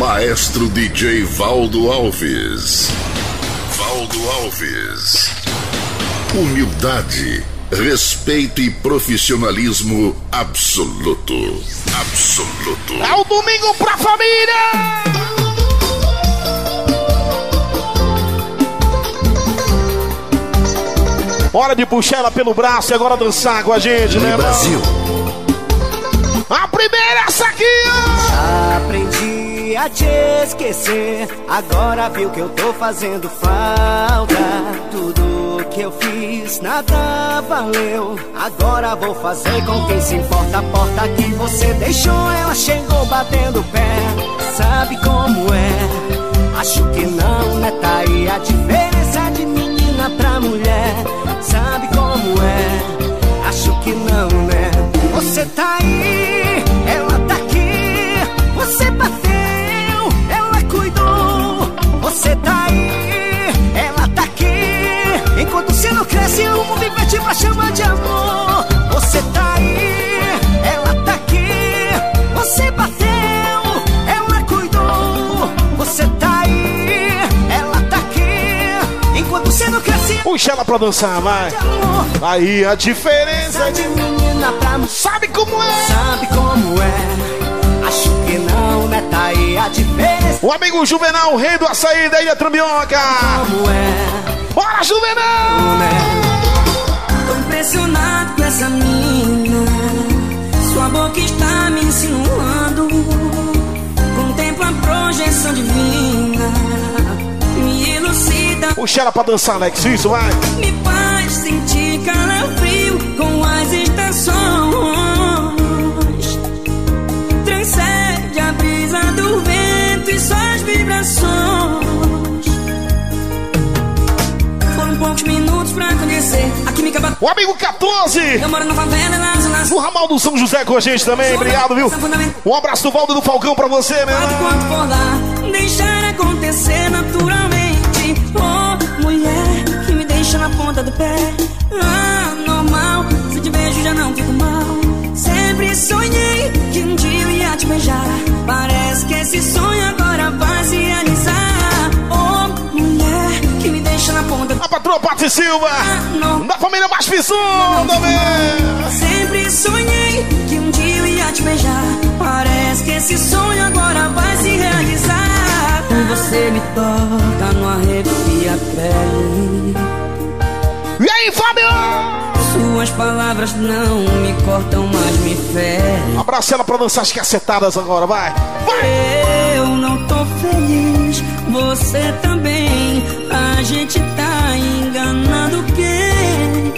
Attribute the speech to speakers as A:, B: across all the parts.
A: Maestro DJ Valdo Alves. Valdo Alves. Humildade, respeito e profissionalismo absoluto. Absoluto.
B: É o domingo pra família! Hora de puxar ela pelo braço e agora dançar com a gente, né?
A: Brasil.
B: A primeira é essa aqui,
C: ó. Aprendi a te esquecer. Agora viu que eu tô fazendo falta. Tudo que eu fiz, nada valeu. Agora vou fazer com quem se importa. A porta que você deixou, ela chegou batendo pé. Sabe como é? Acho que não, né? Tá aí a diferença de menina pra mulher. Sabe como é? Acho que não, né? Você tá aí, Você tá aí, ela tá aqui. Enquanto você não cresce, o mundo inverte pra chamar de amor. Você tá aí, ela tá aqui. Você bateu, ela cuidou. Você tá aí, ela tá aqui. Enquanto você não cresce.
B: Puxa ela pra dançar, vai. Aí a diferença
C: de menina pra
B: Sabe como é?
C: Sabe como é? Tá aí a diferença.
B: O amigo Juvenal, rei do açaí da Ilha Trambioca.
C: Como é?
B: Bora, Juvenal!
C: Como
D: é? Tô impressionado com essa mina. Sua boca está me insinuando. Contempla a projeção divina. Me elucida.
B: Puxa ela pra dançar, Alex. Isso, vai.
D: Me faz sentir calafrio Foram poucos minutos pra conhecer a química
B: O amigo 14!
D: Eu moro na favela, na zona
B: No ramal do São José com a gente também, obrigado, viu? Um abraço do Valdo do Falcão pra você, meu
D: irmão. Quanto for lá, deixar acontecer naturalmente. Oh, mulher, que me deixa na ponta do pé. Ah,
B: Pati Silva, da família Mais Pisson também.
D: Sempre sonhei que um dia eu ia te beijar. Parece que esse sonho agora vai se realizar. Você me toca no arrepio a pele.
B: E aí, Fábio?
D: Suas palavras não me cortam, mas me ferem.
B: Abraça ela pra dançar as cacetadas agora, vai.
D: vai. Eu não tô feliz, você também. A gente tá enganando quem?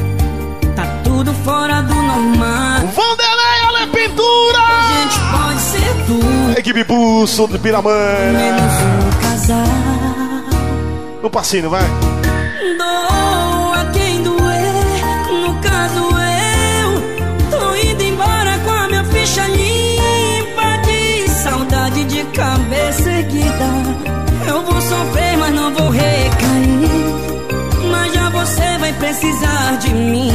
D: Tá tudo fora do normal.
B: Vanderlei, olha a pintura!
D: A gente pode ser tudo.
B: Equipe Pulso de Piramã.
D: Menos um casal.
B: No passinho, vai.
D: Precisar de mim.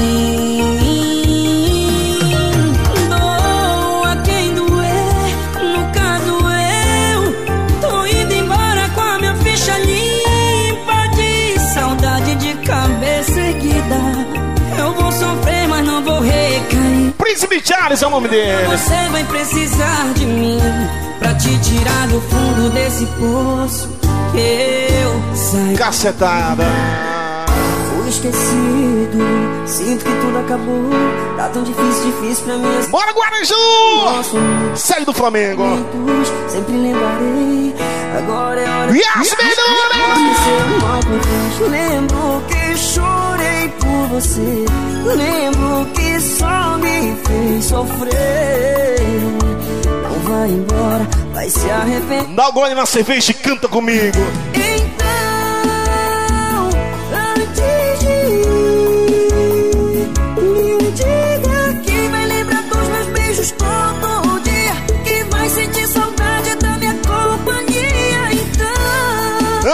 D: Doa quem doer, no caso eu Tô indo embora com a minha ficha limpa De saudade de cabeça erguida. Eu vou sofrer, mas não vou recair.
B: Príncipe Charles é o nome dele.
D: Você vai precisar de mim Pra te tirar do fundo desse poço Eu saí.
B: Cacetada
D: esquecido. Sinto que tudo acabou. Tá tão difícil, difícil pra mim
B: Bora Guaraju! Segue do Flamengo.
D: Sempre lembrarei. Agora é hora
B: yes,
D: de Lembro que chorei por você. Lembro que só me fez sofrer. Não vai embora, vai se arrepender.
B: Dá gole na cerveja e canta comigo.
D: Então,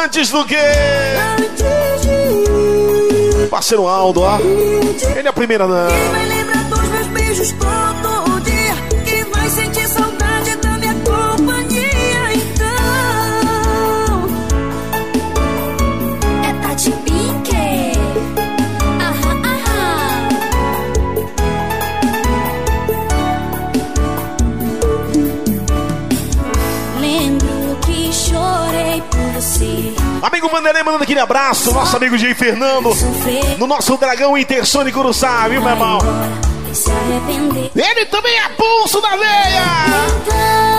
D: Antes
B: do que? Parceiro Aldo, ó. Ele é a primeira não Vanderlei mandando aquele abraço. Nosso amigo Jay Fernando. No nosso dragão Intersone Curuçá, viu, meu irmão? Ele também é pulso da veia.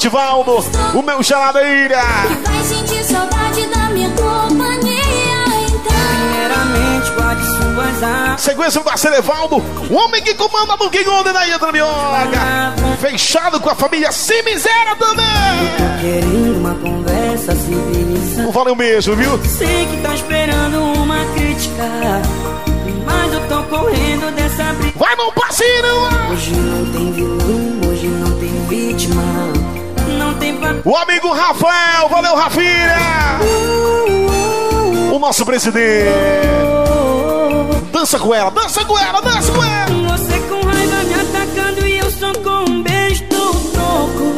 E: Lembrar
B: Comandante Valdo, o meu geladeira.
E: que vai sentir saudade da minha companhia. Então.
D: Primeiramente, guarde suas armas.
B: Sequência do parceiro Evaldo, o homem que comanda no King Onde na Entra Mioga. Fechado com a família Sem Miséria também.
D: Querendo uma conversa civilizada.
B: Não valeu mesmo, viu?
D: Sei que tá esperando uma crítica. Mas eu tô correndo dessa briga.
B: Vai no parceiro!
D: Hoje não tem vilão, hoje não tem vítima.
B: O amigo Rafael, valeu Rafinha! O nosso presidente. Dança com ela, dança com ela, dança com ela!
D: Você com raiva me atacando e eu só com um beijo do troco.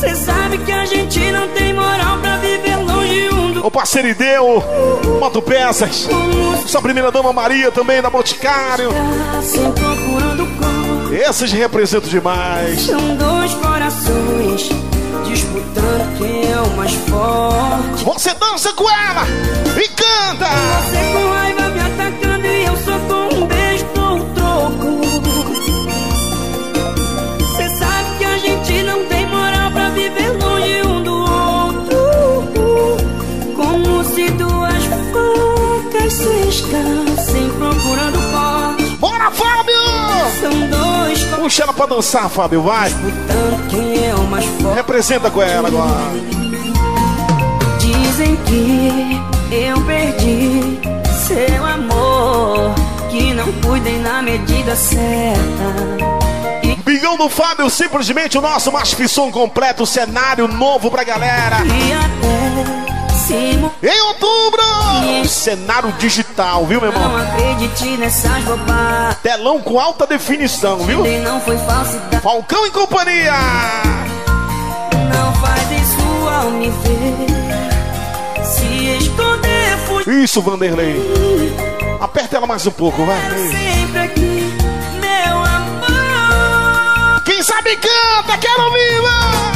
D: Cê sabe que a gente não tem moral pra viver longe um do
B: O parceiro Ideu, Moto Peças. Sua primeira dama Maria também, da Boticário.
D: Sempre procurando.
B: Esses representam demais.
D: São dois corações disputando quem é o mais forte.
B: Você dança com ela e canta!
D: Você com raiva
B: Puxa ela pra dançar, Fábio, vai!
D: é.
B: Representa com ela agora.
D: Dizem que eu perdi seu amor, que não cuidem na medida certa.
B: Bigão do Fábio, simplesmente o nosso Masfisson completo, cenário novo pra galera.
D: E até
B: Em outubro, cenário digital, viu, meu
D: não
B: irmão?
D: acredite nessas bobagens,
B: Telão com alta definição, viu?
D: não foi falsidade.
B: Falcão e companhia.
D: Não faz isso ao me ver, se esconder, fugir
B: Isso, Vanderlei. Aperta ela mais um pouco, vai.
D: sempre aqui, meu amor.
B: Quem sabe canta, quero ouvir.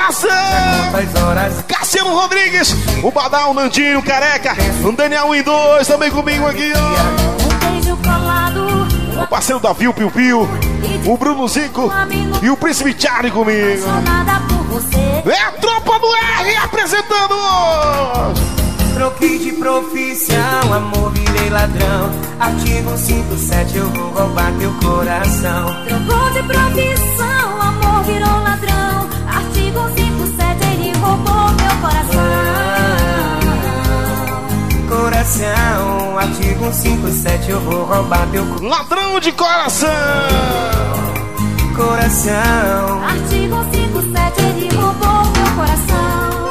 B: Coração. Cassiano Rodrigues, o Badal, o Nandinho, o Careca, o Daniel e dois também comigo aqui, ó. O parceiro Davi, o Piu Piu, o Bruno Zico e o Príncipe Charlie comigo. É a tropa do R apresentando.
C: Troquei de profissão, amor, virei ladrão. Artigo 57, eu vou roubar teu coração.
E: Trocou de profissão, amor virou Coração,
C: artigo 57, eu vou roubar teu
B: Ladrão de coração.
C: coração.
E: Artigo 57, ele roubou meu coração.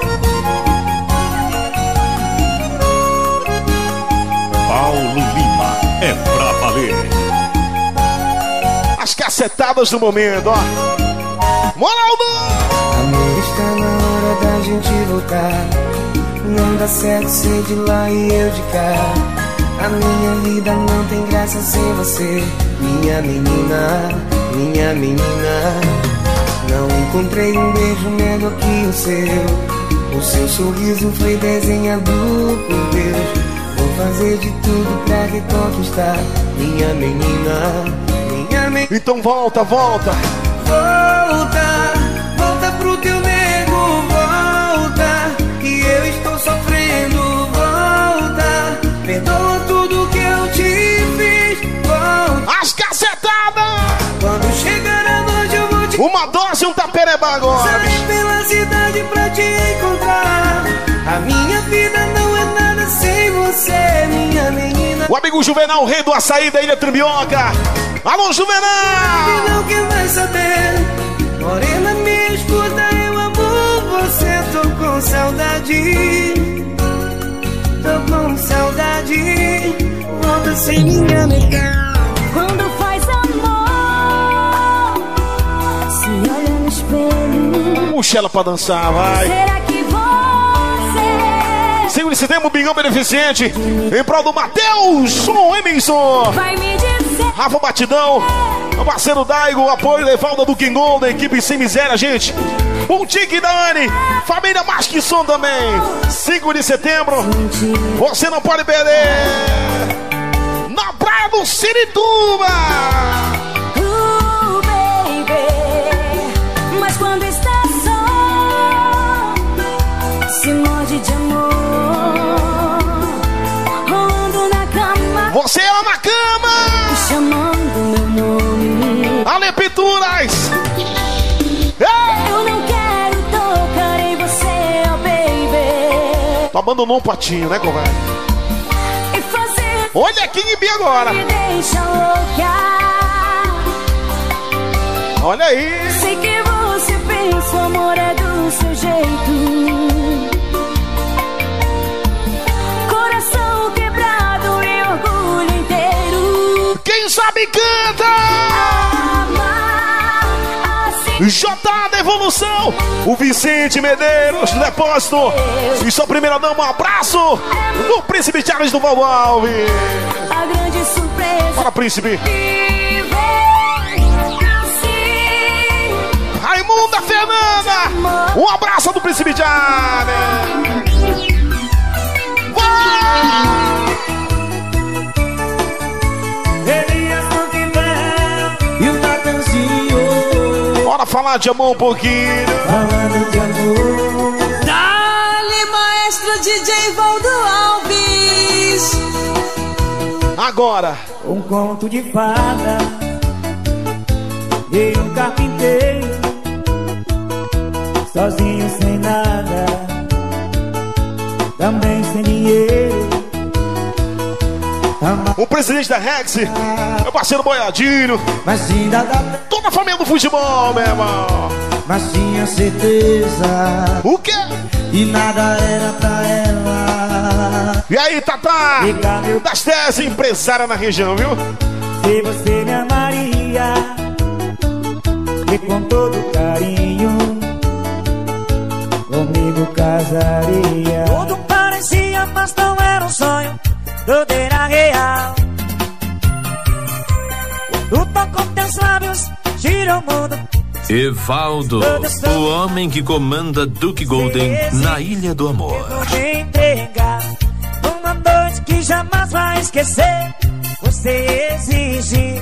F: Paulo Lima é pra valer.
B: As cacetadas do momento, ó. Moral do...
C: Amor, está na hora da gente voltar. Não dá certo ser de lá e eu de cá. A minha vida não tem graça sem você, minha menina, minha menina. Não encontrei um beijo melhor que o seu. O seu sorriso foi desenhado por Deus. Vou fazer de tudo pra reconquistar minha menina, minha menina.
B: Então volta, volta.
C: Volta, volta
B: Pereba agora.
G: Saí pela cidade pra te encontrar. A minha vida não é nada sem você, minha menina.
B: O amigo Juvenal, rei do açaí da Ilha Trambioca. Alô, Juvenal!
G: E não quer mais saber. Morena, me escuta, eu amo você. Tô com saudade. Tô com saudade. Volta sem minha negar.
D: Quando
B: Puxa ela pra dançar, vai.
D: Será que você
B: Segura esse tempo, Bingão Beneficente. Em prol do Matheus, Som Emerson.
D: vai me dizer?
B: Rafa Batidão. O parceiro Daigo, apoio Levalda do King Gold, da equipe Sem Miséria, gente. Um tique da Anne. Família Mais Que Som também. 5 de setembro. Você não pode perder. Na Praia do Sirituba. Ale Pinturas.
D: Eu não quero tocar em você, oh baby.
B: Tu abandonou um patinho, né, covarde? Olha aqui em B agora.
D: me deixa louca.
B: Olha aí.
D: Sei que você pensa, o amor é do seu jeito. Coração quebrado e orgulho inteiro.
B: Quem sabe canta. J da Evolução, o Vicente Medeiros, depósito. E sua primeira dama, um abraço do Príncipe Charles do Val Alves.
D: A grande surpresa.
B: Fala, Príncipe. Raimunda Fernanda, um abraço do Príncipe Charles. Vai! Bora falar de amor um pouquinho.
G: falando de amor.
H: Dali, maestro DJ Valdo Alves.
B: Agora,
G: Um conto de fada e um carpinteiro sozinho sem nada, também sem dinheiro.
B: O presidente da Rex, meu parceiro Boiadinho,
G: Mas ainda dá,
B: toda a família do futebol, meu irmão.
G: mas tinha certeza
B: O quê?
G: e nada era pra ela.
B: E aí, Tatá?
G: Fica meu
B: Das 10 empresária na região, viu?
G: Se você me amaria E com todo carinho Comigo casaria Tudo era real Tu tocou teus lábios Gira o mundo
I: Evaldo, o homem que comanda Duke Golden na Ilha do Amor.
G: Vou te entregar. Uma noite que jamais vai esquecer Você exige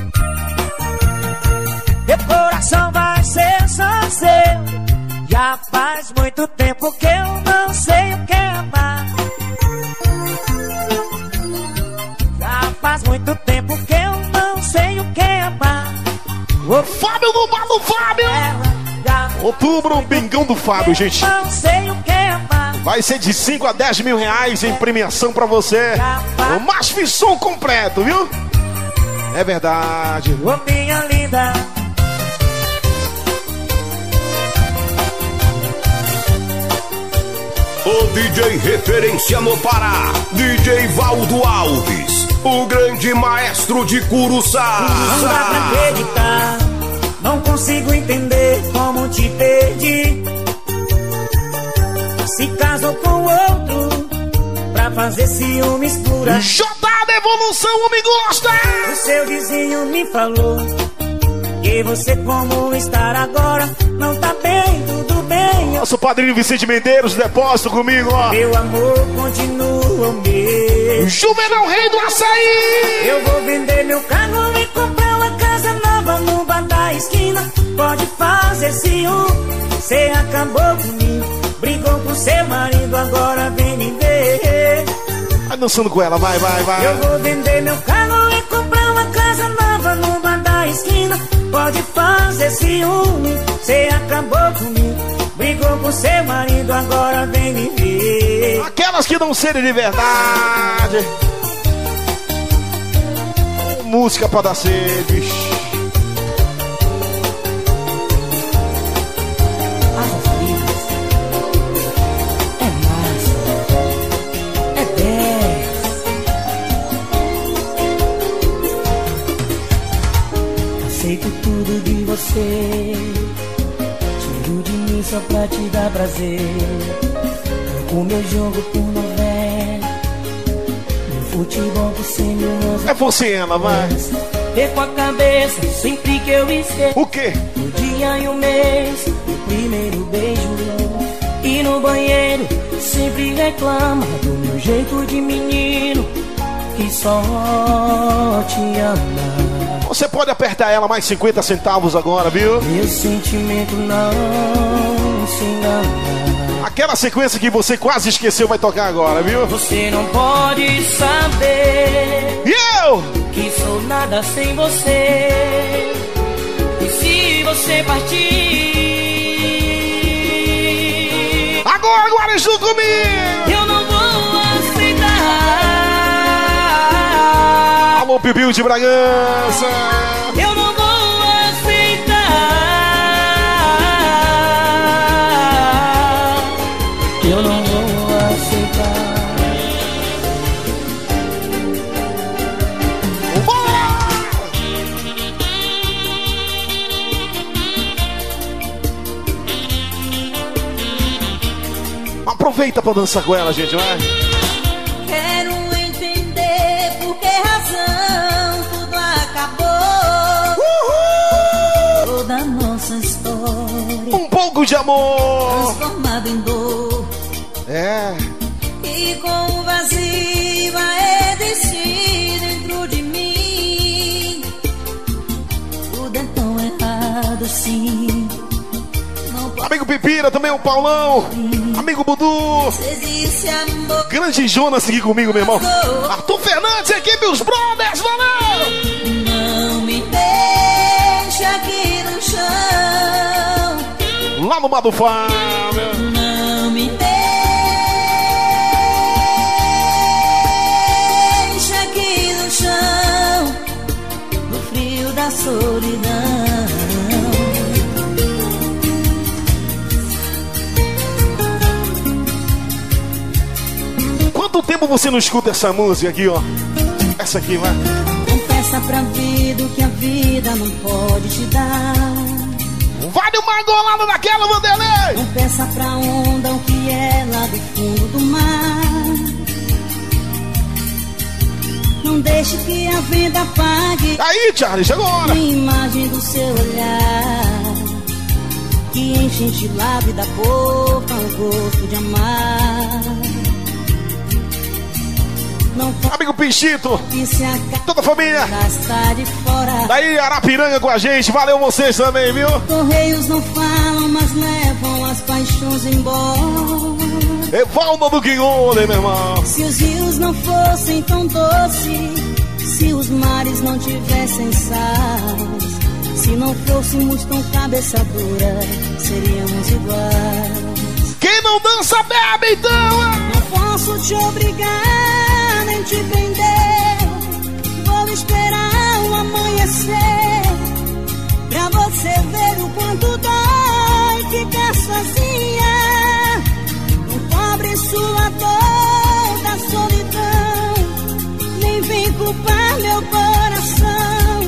G: Meu coração vai ser só seu. Já faz muito tempo que eu não sei o que faz muito tempo que eu não sei o que é amar Ô,
B: Fábio do Bar do Fábio! Outubro, bingão do Fábio, gente.
G: Não sei o que é amar
B: Vai ser de 5 a 10 mil reais em premiação pra você. O mais som completo, viu? É verdade.
G: Ô minha linda
A: O DJ referência no Pará, DJ Valdo Alves, o grande maestro de Curuçá.
G: Não dá pra acreditar Não consigo entender como te perdi Se casou com outro Pra fazer ciúme mistura
B: J da Evolução, o me gosta!
G: O seu vizinho me falou Que você como estar agora Não tá bem, tudo
B: Nosso padrinho Vicente Medeiros, depósito comigo, ó.
G: Meu amor continua o mesmo
B: Juvenal Rei do Açaí!
G: Eu vou vender meu carro e comprar uma casa nova no bar da esquina. Pode fazer ciúme, cê acabou comigo. Brigou com seu marido, agora vem me ver.
B: Vai dançando com ela, vai, vai, vai.
G: Eu vou vender meu carro e comprar uma casa nova no bar da esquina. Pode pode fazer ciúme. Você acabou comigo. Brigou com seu marido, agora vem me ver.
B: Aquelas que não serem de verdade. Música pra dar sede.
G: Livres. É. É. Aceito tudo de você. Só pra te dar prazer. O meu jogo por novela. Meu futebol por anos
B: É você, ela, vai.
G: Perco a cabeça sempre que eu esqueço
B: O quê?
G: O dia e o mês, o primeiro beijo E no banheiro sempre reclama do meu jeito de menino Que só te ama
B: Você pode apertar ela mais 50 centavos agora, viu?
G: Meu sentimento não
B: Aquela sequência que você quase esqueceu vai tocar agora, viu?
G: Você não pode saber
B: E eu?
G: que sou nada sem você. E se você partir,
B: Agora, agora, junto comigo!
G: eu não vou aceitar.
B: Alô, Pipiu de Bragança! Aproveita pra dançar com ela, gente, vai.
D: Quero entender por que razão tudo acabou. Toda nossa história
B: Um pouco de amor!
D: transformada em dor.
B: É.
D: E com o vazio a existir dentro de mim. Tudo é tão errado assim.
B: Amigo Pipira, também o Paulão. Amigo Budu. Grande Jonas aqui comigo, meu irmão. Arthur Fernandes, equipe Os Brothers, valeu!
D: Não me deixa aqui no chão.
B: Lá no Madufá, meu.
D: Não me deixa aqui no chão. No frio da solidão.
B: Tempo você não escuta essa música aqui, ó? Essa aqui, vai.
D: Confessa pra vida o que a vida não pode te dar.
B: Vale uma golada daquela, Vanderlei!
D: Confessa pra onda o que é lá do fundo do mar. Não deixe que a venda apague
B: Aí, Charlie, chegou a hora.
D: a imagem do seu olhar. Que enche de lábio da boca o gosto de amar.
B: Amigo
D: acabar.
B: toda a família. Daí, Arapiranga com a gente. Valeu vocês também, viu?
D: Correios não falam, mas levam as paixões embora.
B: Evaldo do Guinhole, meu irmão.
D: Se os rios não fossem tão doces, se os mares não tivessem sal, se não fôssemos tão cabeça dura, seríamos iguais.
B: Quem não dança, bebe, então! é?
D: Não posso te obrigar, te prender. Vou esperar o amanhecer, pra você ver o quanto dói ficar sozinha. Não cobre sua dor da solidão, nem vem culpar meu coração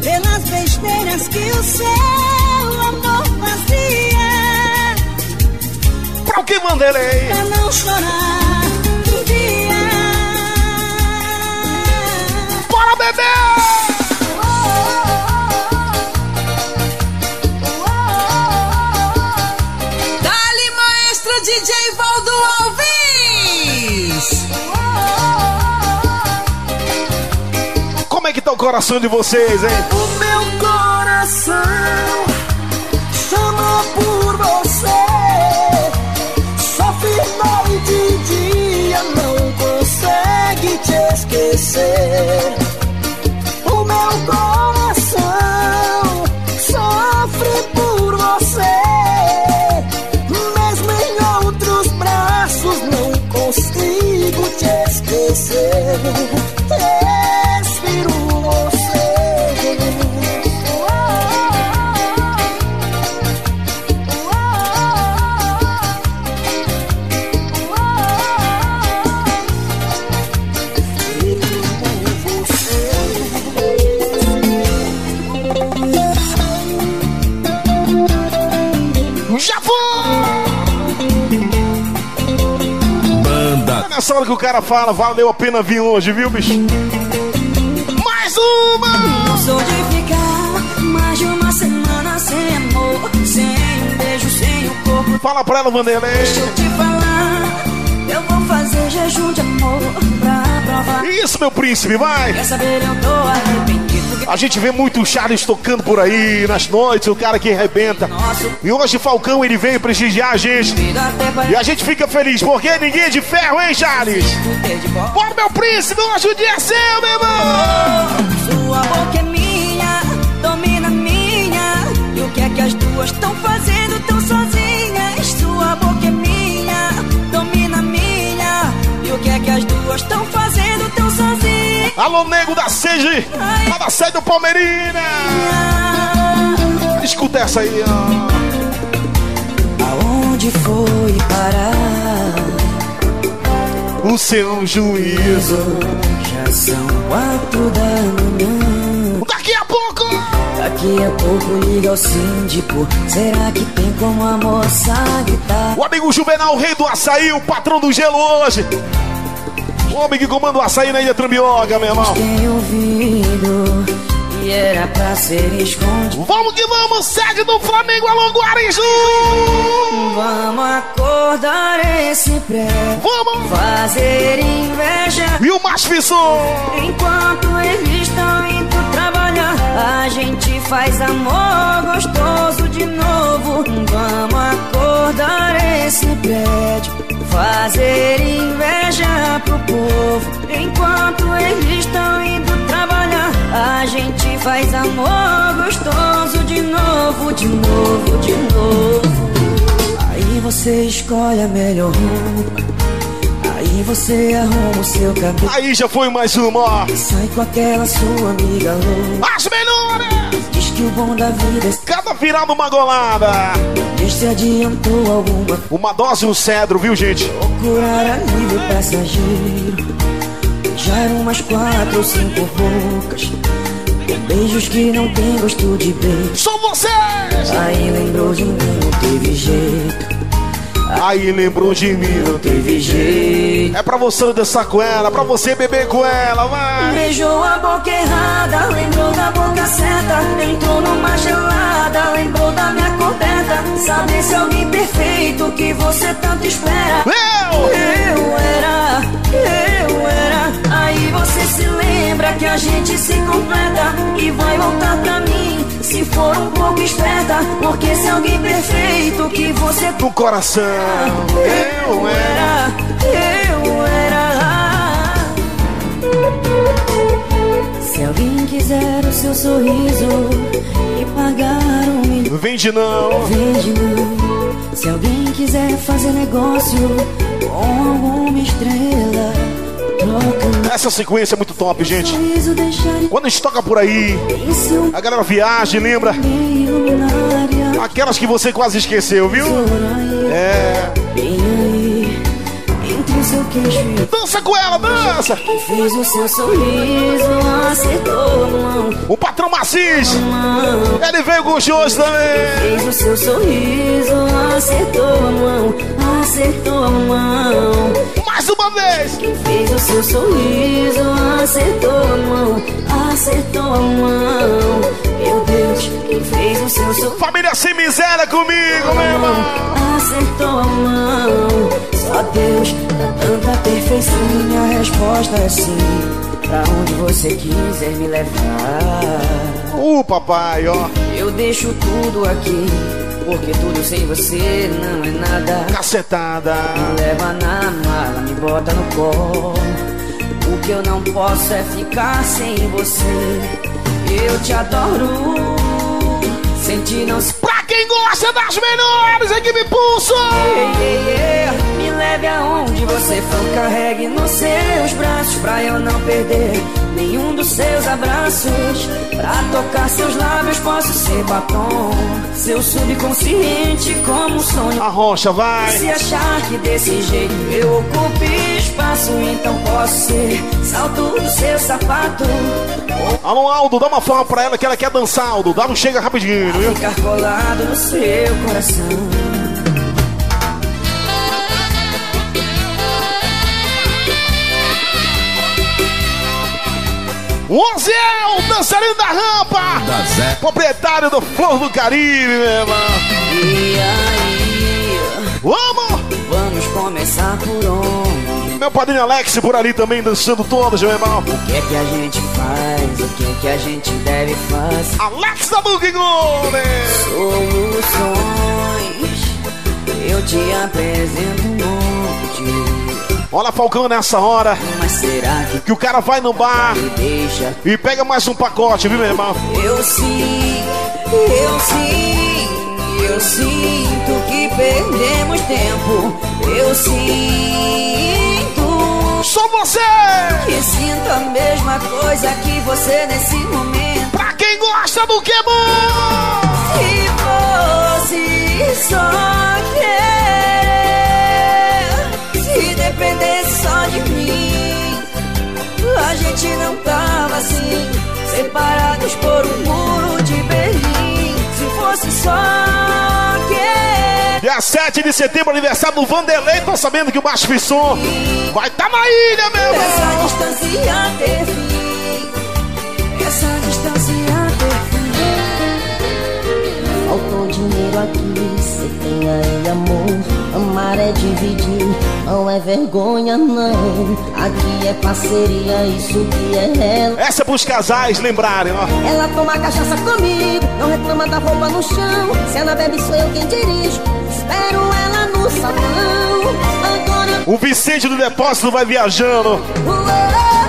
D: pelas besteiras que o seu amor fazia.
B: Pra que Vanderlei?
D: Pra não chorar
B: o coração de vocês, hein?
G: O meu coração chama por você. Sofre noite e dia, não consegue te esquecer. O meu coração sofre por você.
B: Mesmo em
I: outros
B: braços, não consigo te esquecer. Que o cara fala, valeu a pena vir hoje, viu, bicho? Mais uma!
D: Não sou de ficar mais de uma semana sem amor, sem um beijo, sem o corpo.
B: Fala pra ela, Vanderlei.
D: Deixa eu te falar, eu vou fazer jejum de amor pra provar.
B: Isso, meu príncipe, vai!
D: Quer saber, eu tô arrependido.
B: A gente vê muito o Charles tocando por aí nas noites, o cara que arrebenta. E hoje Falcão ele veio prestigiar a gente. E a gente fica feliz, porque ninguém é de ferro, hein, Charles? Bora, meu príncipe, hoje o dia é seu, meu irmão!
D: Sua boca é minha, domina minha. E o que é que as duas estão fazendo tão sozinhas? Sua boca é minha, domina minha. E o que é que as duas estão fazendo tão sozinhas?
B: Alô, nego da Sege, lá da sede do Palmeirinha! Escuta essa aí, ó.
D: Aonde foi parar?
B: O seu juízo.
D: Já são quatro da manhã.
B: Daqui a pouco!
D: Daqui a pouco liga ao síndico. Será que tem como a moça gritar?
B: O amigo Juvenal, rei do açaí, o patrão do gelo hoje. Homem que comanda o açaí na Ilha Trambioga, meu irmão.
D: Tem ouvido e era pra ser escondido.
B: Vamos que vamos, sede do Flamengo, alô Guariju!
D: Vamos acordar esse pré,
B: Vamos!
D: fazer inveja.
B: E o mais fissor?
D: Enquanto eles estão indo trabalhar, a gente faz amor gostoso de novo. Vamos acordar esse prédio, fazer inveja pro povo. Enquanto eles estão indo trabalhar, a gente faz amor gostoso de novo, de novo, de novo. Aí você escolhe a melhor roupa. Aí você arruma o seu cabelo.
B: Aí já foi mais uma.
D: Sai com aquela sua amiga louca
B: As melhores!
D: Que o bom da vida é
B: Cada virada uma golada.
D: Se adiantou alguma
B: Uma dose no cedro, viu, gente?
D: Procurar alívio passageiro Beijar umas quatro ou cinco bocas beijos que não tem gosto de beijo
B: São vocês!
D: Aí lembrou de mim, não teve jeito
B: Aí lembrou de mim, não.
D: Teve jeito
B: É pra você dançar com ela, pra você beber com ela, vai!
D: Beijou a boca errada, lembrou da boca certa. Entrou numa gelada, lembrou da minha coberta. Sabe esse alguém perfeito que você tanto espera?
B: Eu!
D: Eu era, eu era. Aí você se lembra que a gente se completa e vai voltar pra mim. Se for um pouco esperta, porque esse alguém perfeito que você
B: No coração, eu era.
D: eu era. Se alguém quiser o seu sorriso e pagar um milhão,
B: Vende não.
D: vende não. Se alguém quiser fazer negócio com alguma estrela,
B: Essa sequência é muito top, gente. Quando a gente toca por aí, a galera viaja lembra aquelas que você quase esqueceu, viu? É.
D: O
B: Dança com ela, dança!
D: O
B: O patrão Macis, ele veio com shows também.
D: Fez o seu sorriso, acertou a mão, acertou a mão.
B: Mais uma vez!
D: Quem fez o seu sorriso, acertou a mão, acertou a mão. Meu Deus, quem fez o seu sorriso,
B: Família sem miséria comigo, meu irmão!
D: acertou a mão. Só Deus dá tanta perfeição. Minha resposta é sim. Pra onde você quiser me levar.
B: Uh, papai, ó.
D: Eu deixo tudo aqui, porque tudo sem você não é nada.
B: Cacetada.
D: Me leva na mala, me bota no colo. O que eu não posso é ficar sem você. Eu te adoro. Sentir não se.
B: Pra quem gosta das melhores, equipe Pulso!
D: Yeah, yeah, yeah. Me leve aonde você for, carregue nos seus braços pra eu não perder nenhum dos seus abraços. Pra tocar seus lábios posso ser batom, seu subconsciente como um sonho.
B: A rocha vai.
D: Se achar que desse jeito eu ocupo espaço, então posso ser salto do seu sapato.
B: Alô, Aldo, dá uma forma pra ela que ela quer dançar, Aldo. Dá um chega rapidinho, viu?
D: Ficar colado no seu coração.
B: 11 é o dançarino da rampa,
J: Da Zé.
B: proprietário do Flor do Caribe, meu irmão.
D: E aí,
B: Vamos!
D: vamos começar por onde?
B: Meu padrinho Alex por ali também dançando todas, meu irmão.
D: O que é que a gente faz? O que é que a gente deve fazer?
B: Alex da Boogie Golden.
D: Soluções, eu te apresento um monte.
B: Olha, Falcão, nessa hora
D: Mas será que
B: que o cara vai no bar e pega mais um pacote, viu, meu irmão?
D: Eu sim, eu sim, eu sinto que perdemos tempo. Eu sinto
B: Só você!
D: que sinto a mesma coisa que você nesse momento.
B: Pra quem gosta do que é bom!
D: Se fosse só querer, se dependesse só de mim, a gente não tava assim, separados por um muro de Berlim. Se fosse só querer.
B: Dia 7 de setembro, aniversário do Vanderlei. Tô sabendo que o Baixo Fisson vai estar na ilha, meu
D: Essa
B: irmão!
D: distância ter fim. Essa distância ter fim.
K: Faltou dinheiro aqui, cê tem aí amor. Amar é dividir, não é vergonha não. Aqui é parceria, isso que é ela.
B: Essa é pros casais lembrarem, ó.
K: Ela toma cachaça comigo, não reclama da roupa no chão. Se ela bebe, sou eu quem dirijo. Espero ela no salão. Agora,
B: O Vicente do Depósito vai viajando.
K: uou!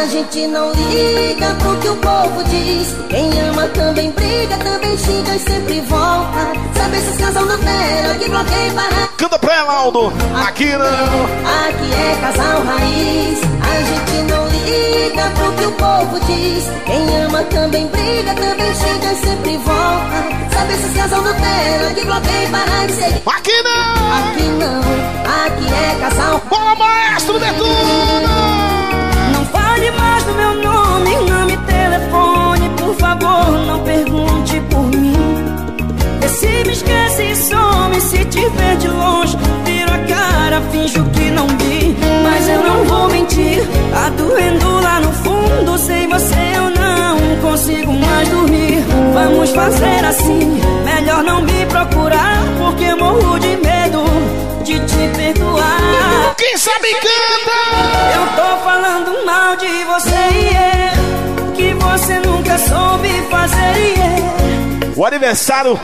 K: A gente não liga pro que o povo diz. Quem ama também briga, também xinga e sempre volta. Sabe esses casal Nutella que bloqueia para
B: Canta pra ela, Aldo. Aqui não.
K: Aqui é casal raiz, a gente não liga pro que o povo diz. Quem ama também briga, também chega e sempre volta. Sabe esses casal Nutella que bloqueia para de seguir?
B: Aqui não.
K: Aqui não, aqui é casal.
B: Bola, maestro Detuna!
D: Se me esquece e some, se te ver de longe, viro a cara, finjo que não vi. Mas eu não vou mentir, tá doendo lá no fundo, sem você eu não consigo mais dormir. Vamos fazer assim, melhor não me procurar, porque morro de medo de te perdoar.
B: Quem sabe canta!
D: Eu tô falando mal de você, yeah, que você nunca soube fazer, yeah.
B: O aniversário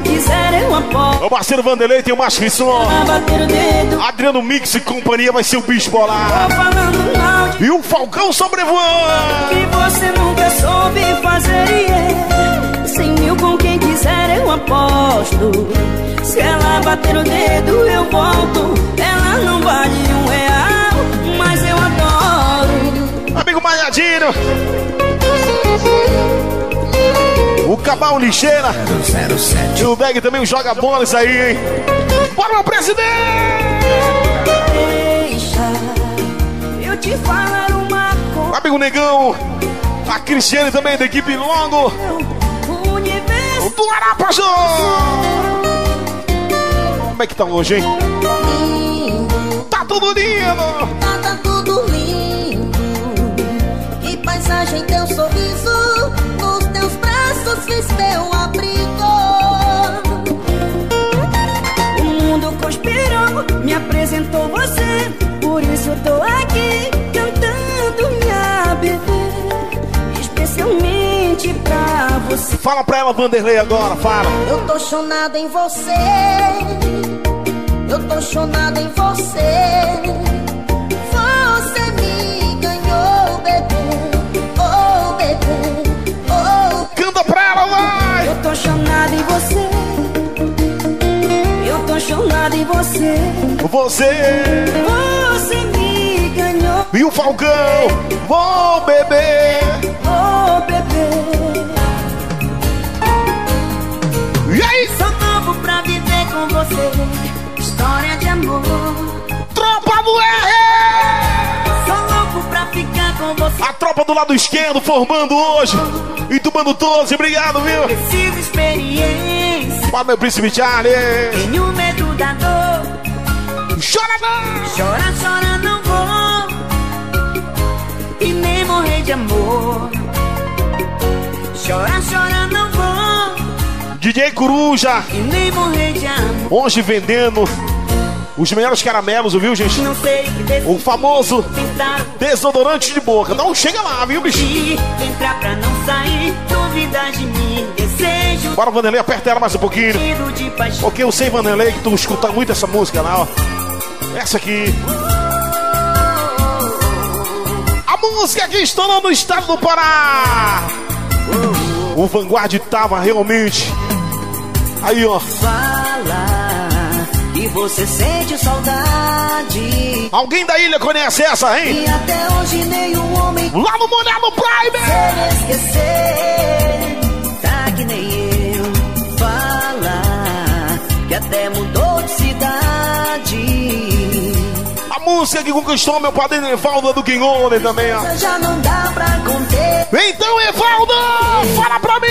B: é o parceiro Vanderlei, tem o Macho Fisson.
D: a bater o dedo.
B: Adriano Mix e companhia vai ser o bicho bolar. E o Falcão sobrevoando.
D: que você nunca soube fazer, yeah. Cem mil com quem quiser eu aposto. Se ela bater o dedo eu volto. Ela não vale um real, mas eu adoro.
B: Amigo Malhadinho. O Cabal Lixeira.
J: 007.
B: E o Beg também joga bola isso aí, hein? Bora, meu presidente!
D: Deixa eu te falar uma coisa.
B: Amigo Negão. A Cristiane também da equipe Longo.
D: O universo
B: Do Arapajô. Como é que tá hoje, hein?
K: Lindo,
B: Tá tudo lindo.
K: tá, tá tudo lindo. Que paisagem, teu sorriso.
D: Apresentou você. Por isso eu tô aqui cantando minha bebê. Especialmente pra você.
B: Fala pra ela, Vanderlei, agora, fala.
K: Eu tô chonada em você. Eu tô chonada em você. Você me ganhou, bebê. Oh, bebê. Oh,
B: Canta pra ela, vai!
D: Eu tô chonada em você. Chonada em você.
B: Você.
D: Você me ganhou.
B: E o Falcão. Vou beber.
D: Oh, bebê.
B: E aí?
D: Sou novo pra viver com você. História de amor.
B: Tropa do R!
D: Sou louco pra ficar com você.
B: A tropa do lado esquerdo formando hoje. E tomando todos, obrigado, viu?
D: Preciso experiência.
B: Para meu príncipe Charlie.
D: Tenho medo da dor.
B: Chora não!
D: Chora, chora, não vou. E nem morrer de amor. Chora, chora, não vou.
B: DJ Coruja.
D: E nem morrer de amor.
B: Hoje vendendo os melhores caramelos, viu, gente?
D: Não sei que.
B: O famoso desodorante de boca. Não chega lá, viu, bicho?
D: entrar pra não sair. Dúvidas de mim. Desejo.
B: Bora, Vanderlei, aperta ela mais um pouquinho. Porque eu sei, Vanderlei, que tu escuta muito essa música lá, ó. Essa aqui. A música que estourou no estado do Pará. O Vanguard tava realmente. Aí, ó.
D: Fala você sente saudade.
B: Alguém da ilha conhece essa, hein?
D: E até hoje nenhum homem
B: Lá no Molhado Prime!
D: quer esquecer. Tá que nem eu. Que até mudou de cidade.
B: A música que conquistou meu padrinho Evaldo do King Olden também, ó.
D: Já não dá pra conter.
B: Então, Evaldo, fala pra mim!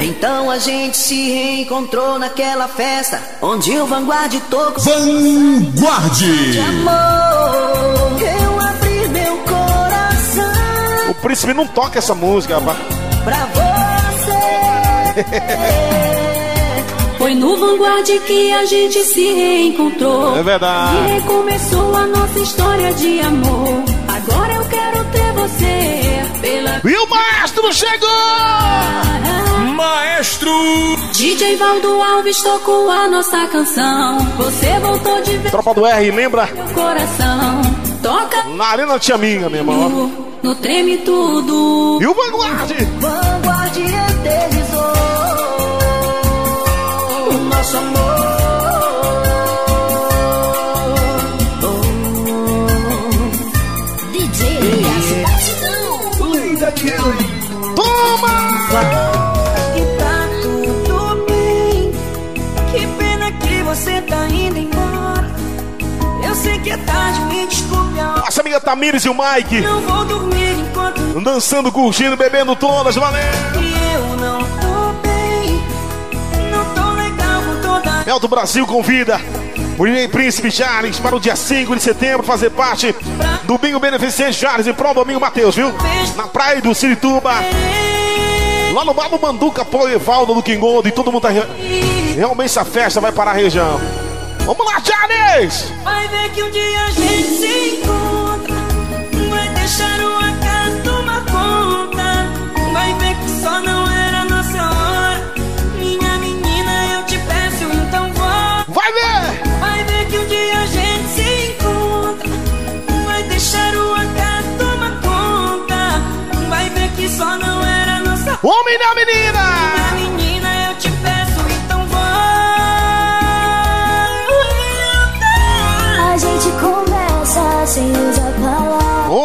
D: Então a gente se reencontrou naquela festa onde o Vanguard tocou.
F: Vanguard.
D: Amor, eu abri meu coração
B: O príncipe não toca essa música, rapaz.
D: pra você.
L: Foi no Vanguard que a gente se reencontrou.
B: É verdade.
L: E recomeçou a nossa história de amor. Agora eu quero ter você pela
B: E o maestro chegou!
F: Maestro.
L: DJ Valdo Alves tocou a nossa canção. Você voltou de ver
B: Tropa do R, lembra?
L: meu coração. Toca
B: Na Arena Tia Minha, meu irmão.
L: no, no treme tudo.
B: E o Vanguard?
D: Vanguard
B: Tamires e o Mike.
D: Não vou dormir enquanto
B: Dançando, curtindo, bebendo todas, valeu!
D: E eu não tô bem, não tô legal com toda
B: Brasil convida o DJ Príncipe Charles para o dia 5 de setembro fazer parte do Bingo Beneficente Charles e Pro Domingo Matheus, viu? Na praia do Cirituba, lá no bar do Manduca, apoio Evaldo do King Gold e todo mundo tá. re- Realmente essa festa vai para a região. Vamos lá, Charles!
D: Vai ver que um dia a gente se encontra.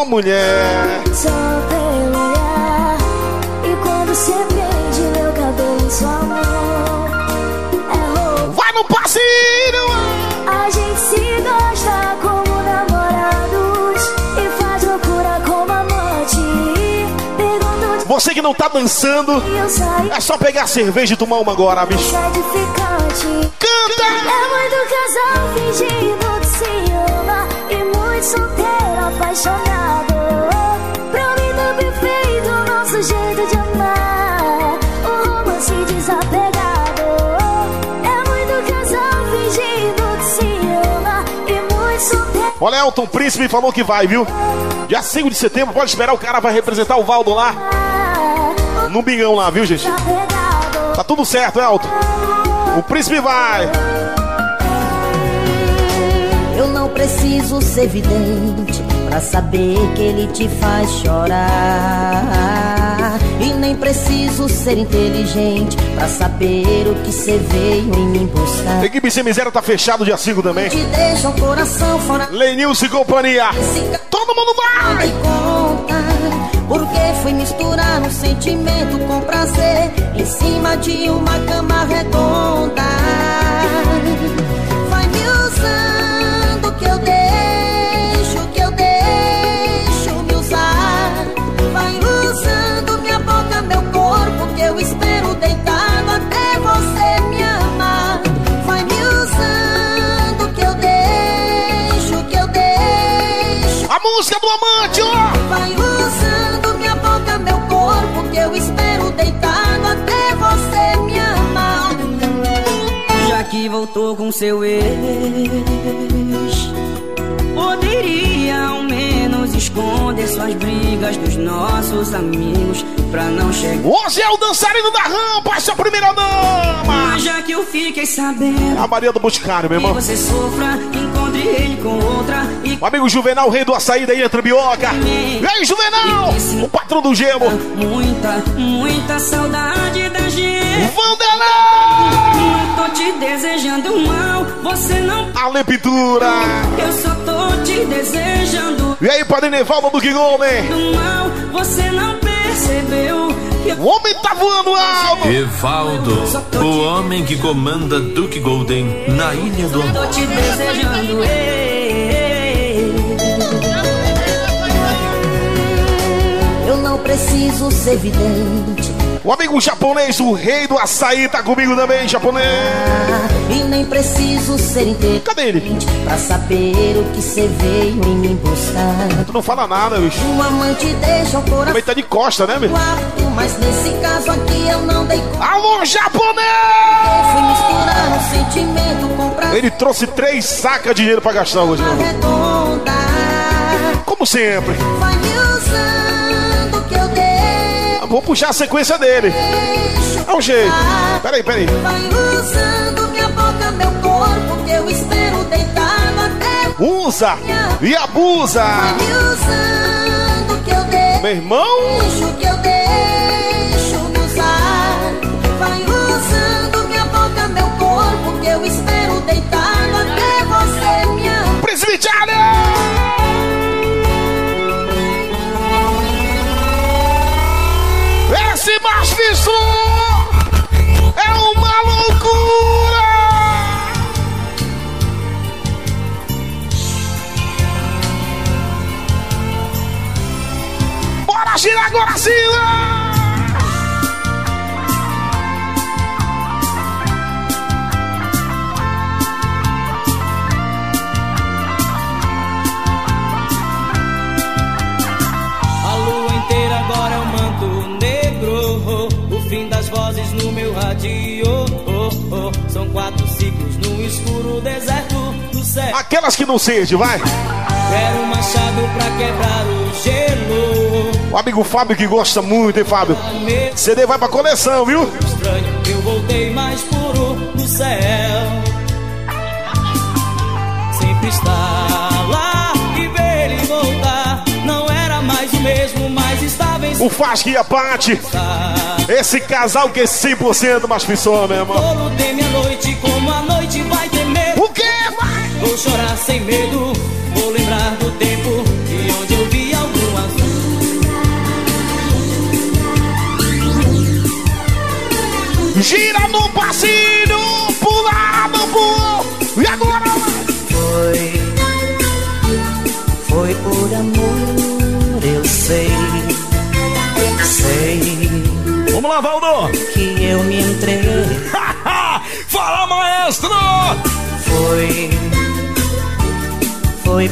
B: Mulher!
E: só pelo olhar. E quando se prende meu cabelo em sua mão, é roubo.
B: Vai no passinho! Você que não tá dançando, é só pegar cerveja e tomar uma agora, bicho.
E: é.
B: Canta!
E: É muito casal fingindo que se ama e muito solteiro apaixonado. Pra mim tá perfeito o nosso jeito de
B: Olha, Elton Príncipe falou que vai, viu? Dia 5 de setembro, pode esperar, o cara vai representar o Valdo lá, no bingão lá, viu, gente? Tá tudo certo, Elton. O Príncipe vai.
K: Eu não preciso ser vidente pra saber que ele te faz chorar. E nem preciso ser inteligente pra saber o que cê veio em mim buscar.
B: Equipe Sem Miséria tá fechado dia 5 também.
K: Te deixa o coração fora.
B: Lenilson e companhia. Todo mundo vai!
K: Me conta, porque fui misturar um sentimento com prazer em cima de uma cama redonda.
B: Música do amante, ó!
K: Vai usando minha boca, meu corpo, que eu espero deitado até você me amar.
D: Já que voltou com seu ex, poderia ao menos esconder suas brigas dos nossos amigos pra não chegar.
B: Hoje é o dançarino da rampa, essa é primeira dama!
D: Já que eu fiquei sabendo
B: A Maria do Boticário, meu irmão.
D: você sofra, encontre ele com outra e
B: O amigo Juvenal, rei do açaí daí entre Bioca. E aí, Juvenal? O patrão do gelo.
D: muita, muita saudade da gente.
B: Vanderlei!
D: Tô te desejando mal, você não.
B: Ale Pintura.
D: Eu só tô te desejando
B: E aí, Padre Nevaldo do Homem?
D: do mal, você não percebeu
B: O homem tá voando alto.
I: Evaldo, o homem que comanda Duke Golden na Ilha do Amor.
D: tô te desejando.
K: Eu não preciso ser vidente.
B: O amigo japonês, o rei do açaí, tá comigo também, japonês.
K: E nem preciso ser inteligente
B: Cadê ele?
K: pra saber o que cê veio mim buscar.
B: Tu não fala nada, bicho.
K: Um amante deixa o coração
B: Também tá de costa, né, meu?
K: mas nesse caso aqui eu não dei conta.
B: Alô, japonês!
K: Fui misturar um sentimento com prazer
B: Ele trouxe três sacas de dinheiro pra gastar hoje,
K: redonda.
B: Como sempre.
K: Vai me deixo.
B: Vou puxar a sequência dele. É um jeito. Peraí, peraí.
K: Vai usando minha boca, meu corpo, que eu espero deitado até.
B: Usa e abusa.
K: Vai me usando que eu
B: Meu
K: deixo.
B: irmão,
K: que eu deixo usar. Vai usando minha boca, meu corpo, que eu espero
B: Macho é uma loucura! Bora girar agora, Sila!
M: No meu radio. São quatro ciclos no escuro deserto do céu.
B: Aquelas que não sede, vai!
M: Quero um machado pra quebrar o gelo.
B: O amigo Fábio que gosta muito, hein, Fábio? CD vai pra coleção, viu?
M: estranho, eu voltei mais puro do céu. Sempre estar O
B: Fasque e a Pati. Esse casal que é 100% mais pessoa, meu irmão.
M: Bolo teme a noite, como a noite vai temer.
B: O quê? Vai!
M: Vou chorar sem medo, vou lembrar do tempo e onde eu vi algum azul.
B: Gira no passinho,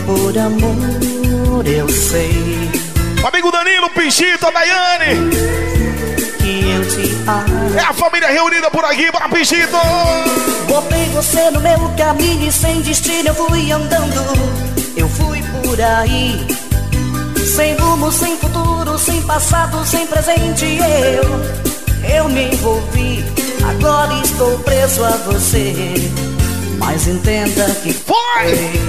G: foi por amor, eu sei
B: Amigo Danilo, Pichito, a Daiane.
G: que eu te amo.
B: É a família reunida por aqui, para Pichito.
G: Botei você no meu caminho e sem destino eu fui andando. Eu fui por aí, sem rumo, sem futuro, sem passado, sem presente. Eu, eu me envolvi, agora estou preso a você. Mas entenda que
B: Foi!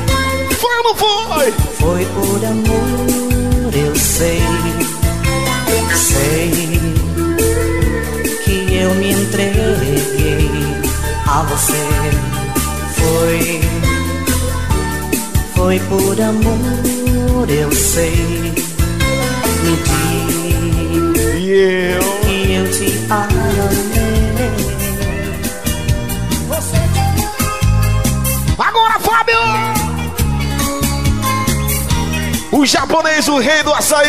B: Foi foi foi?
G: Foi por amor, eu sei, sei que eu me entreguei a
C: você. Foi, foi por amor, eu sei, me diz
B: e eu
C: que eu te amei.
B: Agora, Fábio! O japonês, o rei do açaí!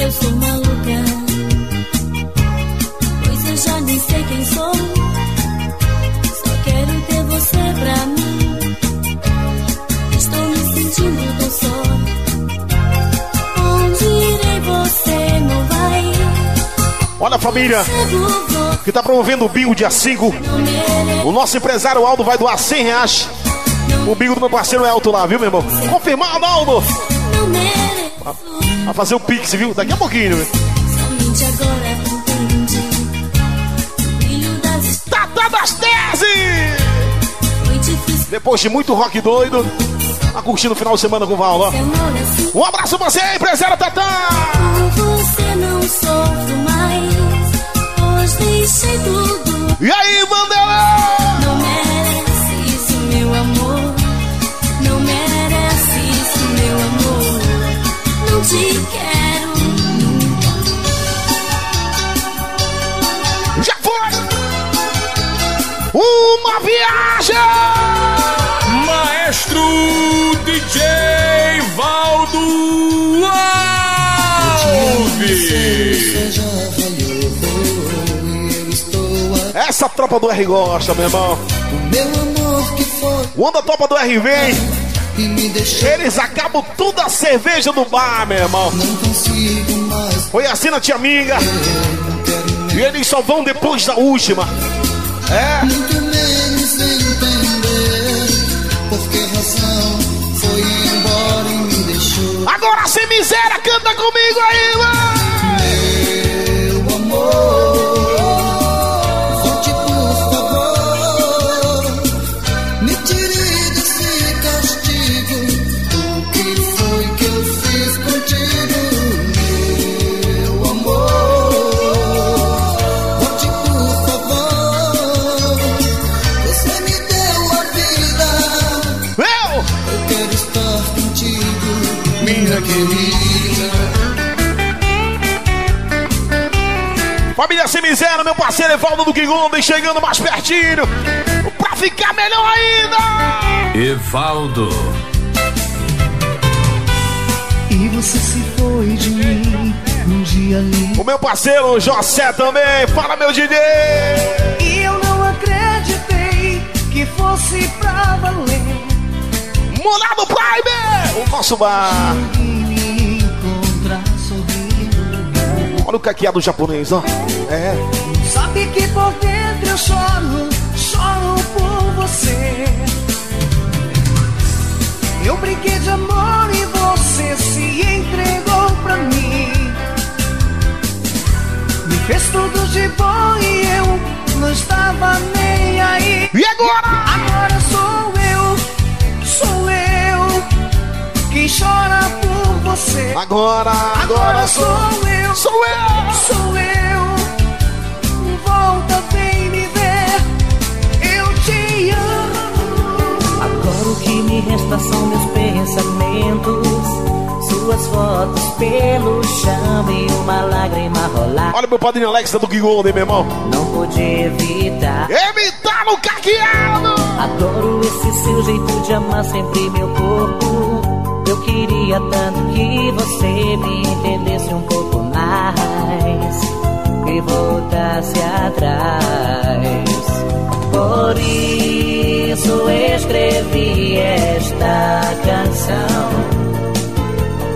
E: Eu sou maluca, pois eu já nem sei quem sou. Só quero ter você pra mim. Estou me sentindo tão só. Onde irei você não vai?
B: Olha, família,
E: Cego vou,
B: que tá promovendo o bingo dia 5.
E: não mereço.
B: O nosso empresário Aldo vai doar 100 reais. O bingo do meu parceiro Elton lá, viu, meu irmão? Confirmado, Aldo!
E: Não mereço.
B: Vai fazer o Pix, viu? Daqui a pouquinho, viu? Tata das Tese! Depois de muito rock doido, tá curtindo o final de semana com o Val, ó. Um abraço pra você, empresário Tatá! E aí, Vanderlei?
E: Te quero.
B: Já foi! Uma viagem!
F: Maestro DJ Valdo Alves.
B: Essa tropa do R gosta, meu irmão.
D: Meu amor que foi
B: O Onda Tropa do R vem. Eles acabam tudo a cerveja do bar, meu irmão. Foi assim na tia amiga. E eles só vão depois da última. É.
D: Muito menos entender por que razão foi embora e me deixou.
B: Agora sem miséria, canta comigo aí, mano. Família sem miséria, meu parceiro Evaldo do King chegando mais pertinho. Pra ficar melhor ainda.
I: Evaldo,
D: E você se foi de mim um dia lindo.
B: O meu parceiro José também. Fala, meu DJ.
D: E eu não acreditei que fosse pra valer.
B: Morado Prime. O nosso bar. Olha o caqueado japonês, ó. É.
D: Sabe que por dentro eu choro, choro por você. Eu brinquei de amor e você se entregou pra mim. Me fez tudo de bom e eu não estava nem aí.
B: E agora?
D: Agora sou eu, sou eu quem chora por você.
B: Agora, agora
D: Agora
B: sou.
D: sou eu,
B: Sou eu.
D: sou eu. Que resta são meus pensamentos. Suas fotos pelo chão e uma lágrima rolar.
B: Olha meu padrinho Alex do King Golden, meu irmão.
D: Não pude evitar.
B: Evitar o caqueado.
D: Adoro esse seu jeito de amar sempre meu corpo. Eu queria tanto que você me entendesse um pouco mais e voltasse atrás. Por isso escrevi esta canção.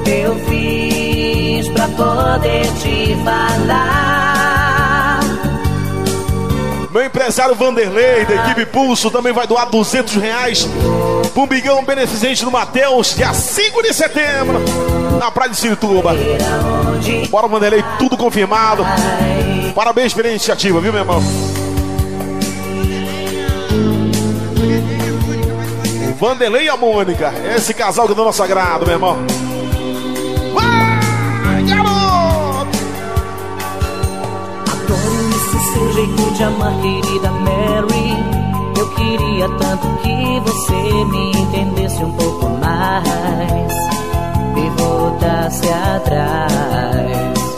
D: Eu fiz pra poder te falar.
B: Meu empresário Vanderlei, da equipe Pulso, também vai doar 200 reais pro Bigão Beneficente do Mateus, dia 5 de setembro, na Praia de Cirituba. Bora, Vanderlei, tudo confirmado. Parabéns pela iniciativa, viu, meu irmão? Vanderlei e a Mônica, esse casal que é do nosso agrado, meu irmão. Vai, garoto!
D: Adoro esse seu
M: jeito de amar, querida Mary. Eu queria tanto que você me entendesse um pouco mais e voltasse atrás.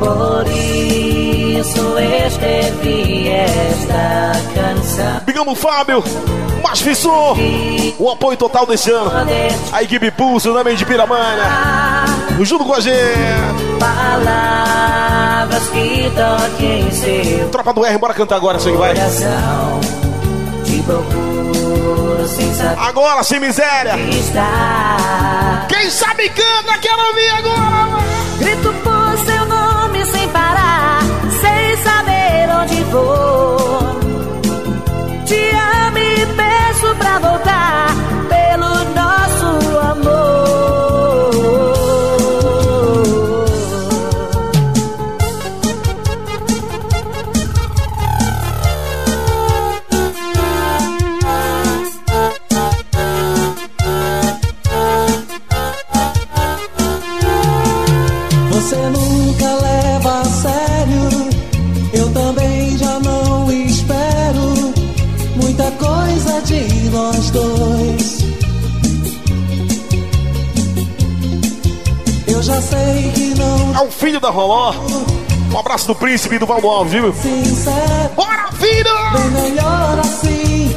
M: Por isso escrevi esta canção.
B: Bigamo Fábio, mais Fissou, o apoio total desse ano. A equipe Pulso também de Piramanha, junto com a gente.
M: Palavras que toquem seu
B: Tropa do R, bora cantar agora, isso aí vai. Agora, sem miséria. Quem sabe canta, quero ouvir agora.
H: Grito parar, sem saber onde vou. Te amo e peço pra voltar
B: filho da Roló. Um abraço do príncipe e do Valdo Alves, viu?
N: sincero,
B: Bora,
N: melhor assim.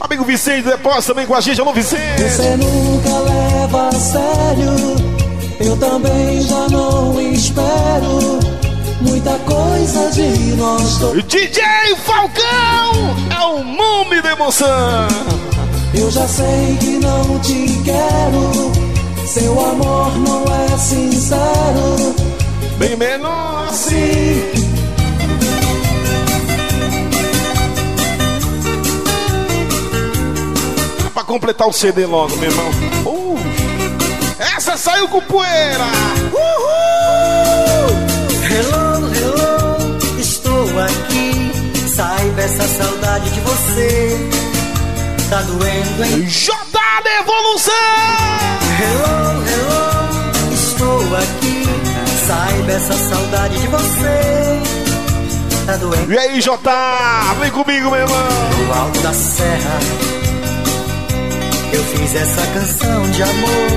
B: Amigo Vicente Depósito também com a gente, alô Vicente.
N: Você nunca leva a sério, eu também já não espero muita coisa de nós dois.
B: DJ Falcão é o nome da emoção.
N: Eu já sei que não te quero. Seu amor não é sincero.
B: Bem menor assim.
N: Sim,
B: Pra completar o CD logo, meu irmão. Uh, essa saiu com poeira. Uhul!
C: Hello, hello, estou aqui. Saiba essa saudade de você. Tá doendo em
B: J Evolução.
C: Hello, hello, estou aqui. Saiba essa saudade de você. Tá doendo
B: E aí, J, vem comigo, meu irmão.
C: no alto da serra. Eu fiz essa canção de amor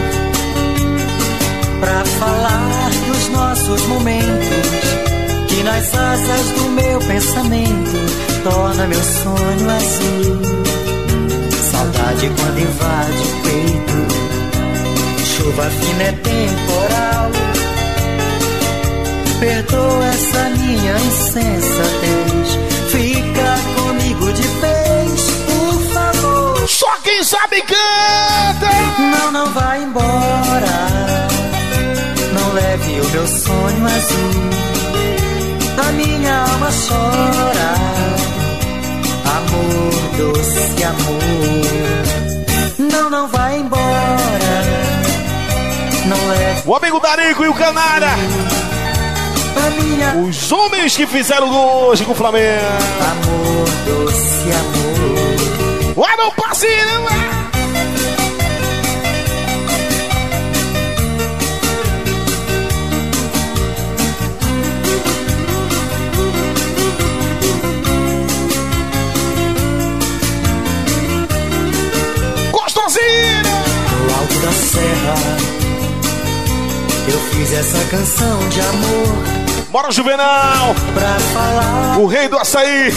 C: pra falar dos nossos momentos. Que nas asas do meu pensamento torna meu sonho azul. Saudade quando invade o peito. Chuva fina é temporal. Perdoa essa minha insensatez. Fica comigo de vez, por favor.
B: Só quem sabe canta.
C: Não, não vai embora. Não leve o meu sonho azul. A minha alma chora. Amor, doce amor. Não, não vai embora. Não leve
B: O amigo Darico e o Canária.
C: a minha
B: Os homens que fizeram gol hoje com o Flamengo.
C: amor, doce amor.
B: Vai, meu parceiro. vai.
C: Fiz essa canção de amor
B: Bora, Juvenal.
C: pra falar
B: O rei do açaí.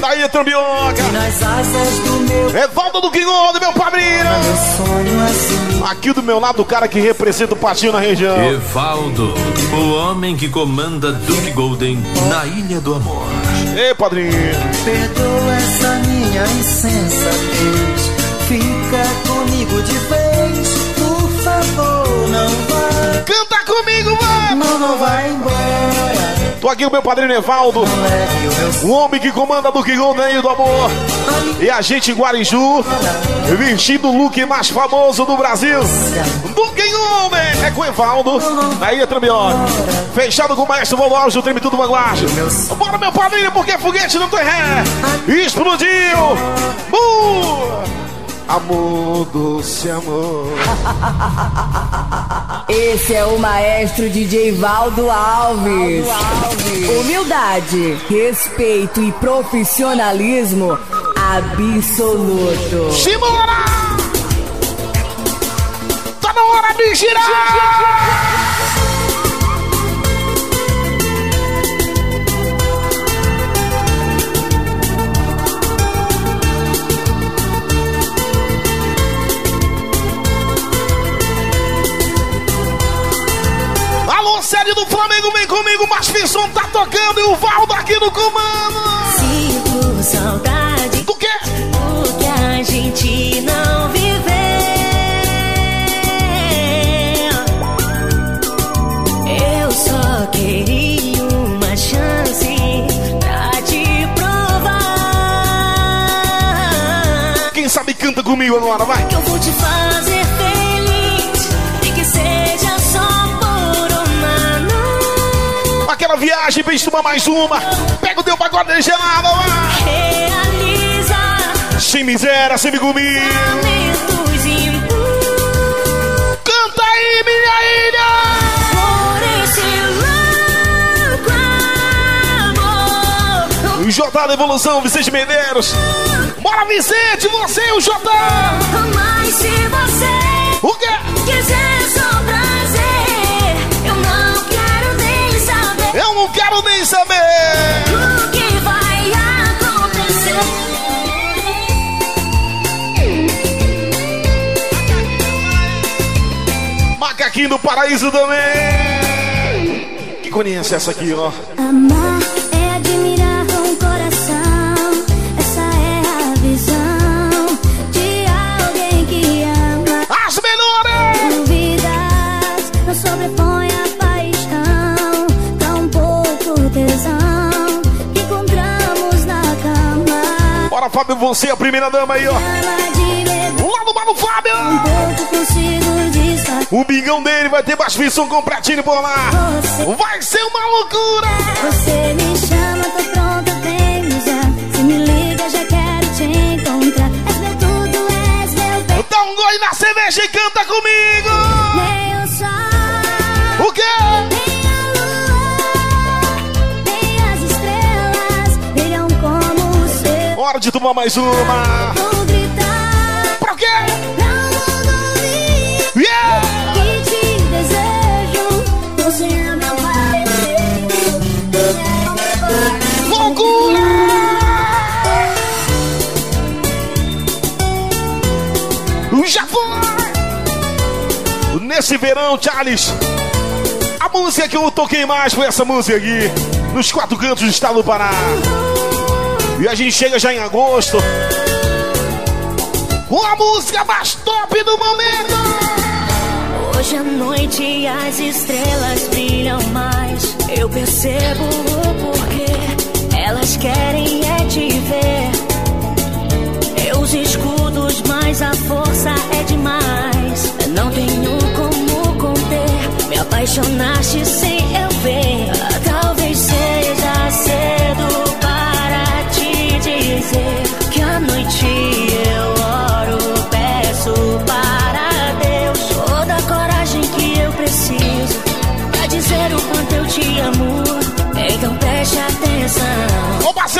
B: Daí, Trambioca.
C: E nas asas do meu,
B: Evaldo do Quingondo, meu padrinho.
C: meu sonho azul.
B: Aqui do meu lado, o cara que representa o patinho na região.
I: Evaldo, o homem que comanda Duke Golden na Ilha do Amor.
B: Ei, padrinho.
C: Perdoa essa minha insensatez. Fica comigo de vez, por favor, não.
B: Canta comigo, vai.
C: Não, não vai embora.
B: Tô aqui com o meu padrinho Evaldo.
C: O
B: O homem que comanda do Quingondo aí do amor. E a gente em Guariju, vestindo o look mais famoso do Brasil. Do Quingondo, é com o Evaldo. Na Ilha Trambioca. Fechado com o maestro Vológio, do Treme Tudo Vanguarda. Bora, meu padrinho, porque foguete não tem ré. Explodiu. Uh! Amor, doce amor.
O: Esse é o maestro DJ Valdo Alves. Humildade, respeito e profissionalismo absoluto.
B: Simona! Tá na hora de girar! Alô, série do Flamengo, vem comigo, mas Fisson tá tocando e o Valdo aqui no comando.
E: Sinto saudade.
B: Do quê?
E: O que a gente não viveu. Eu só queria uma chance pra te provar.
B: Quem sabe canta comigo agora, vai.
E: Que eu vou te fazer
B: Aquela viagem, vem tomar mais uma. Pega o teu pacote de gelado, vai.
E: Realiza
B: Sem miséria, sem
E: impuros.
B: Canta aí, minha ilha! O J da Evolução, Vicente Medeiros. Bora, Vicente, você e o J.
E: Mas se você não quero nem saber. O que vai acontecer
B: Macaquinho do Paraíso também. Que conhece essa aqui, ó?
E: Amar
B: Fábio, você, a primeira dama aí, ó. Lá no Mano
E: um
B: Fábio!
E: disfarçar
B: O bingão dele vai ter mais som completinho por lá. Vai ser uma loucura!
E: Você me chama, tô pronta, vem me já Se me liga, já quero te encontrar És meu tudo, és meu bem
B: Dá um gole na cerveja e canta comigo!
E: O sol,
B: O quê? Hora de tomar mais uma!
E: Vou gritar
B: Pra quê?
E: pra
B: Yeah!
E: Que te desejo Você é meu pai
B: Loucura! Já foi! Nesse verão, Charles, a música que eu toquei mais foi essa música aqui, nos quatro cantos do estado do Pará. E a gente chega já em agosto com a música mais top do momento.
E: Hoje à noite as estrelas brilham mais. Eu percebo o porquê. Elas querem é te ver. Meus escudos, mas a força é demais. Não tenho como conter. Me apaixonaste sem eu ver. Talvez seja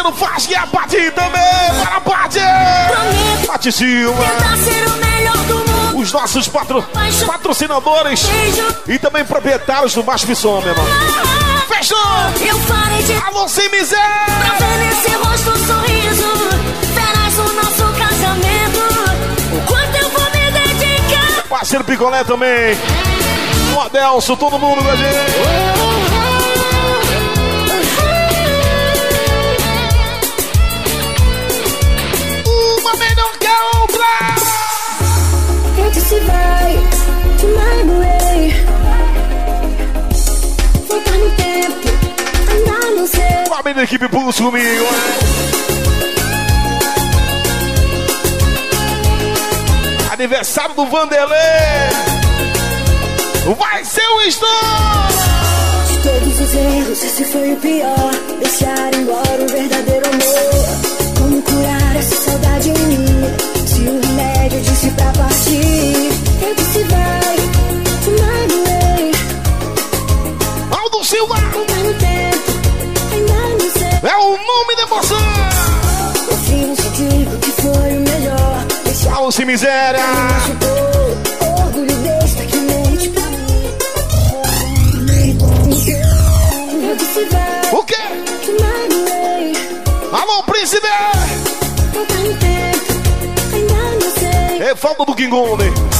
B: parceiro faz e a Pati também. Para a Pati! Pati Silva. Os nossos patro... patrocinadores e também proprietários do Macho Som, meu irmão. Fechou!
E: Eu farei de
B: Alô, sem
E: pra
B: miséria!
E: ver nesse rosto um sorriso. Verás o nosso casamento. O quanto eu vou me dedicar.
B: Parceiro Picolé também. O Adelso, todo mundo com a gente.
E: Disse vai, my way. Voltar no tempo, andar no seu.
B: Família da equipe Pulso comigo. Aniversário do Vanderlei. Vai ser um estouro!
E: De todos os erros, esse foi o pior. Deixar embora o verdadeiro amor. Como curar essa saudade em mim? Se o remédio eu disse pra partir. Eu disse vai, my way.
B: Aldo Silva! É o nome da emoção!
E: Não digo que foi o melhor.
B: Aldo Miséria! Falta do King Golden.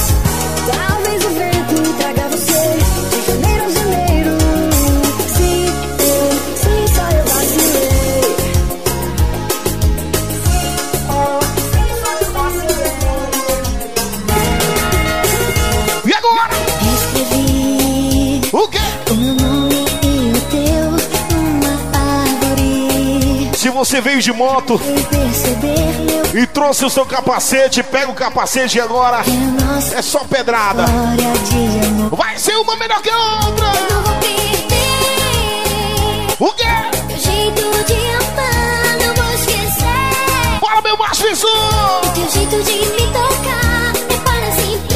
E: Você
B: veio de moto e trouxe o seu capacete, pega o capacete agora.
E: é
B: É só pedrada. Vai ser uma melhor que a outra.
E: Não vou perder
B: O quê?
E: meu jeito de amar, não vou esquecer.
B: Bora, meu macho isso!
E: Teu jeito de me tocar é para sempre.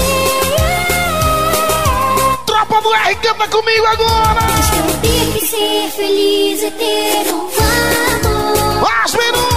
B: Tropa do R, canta comigo agora!
E: Escolher que ser feliz e ter um.
B: Mais minutos!
E: Tomar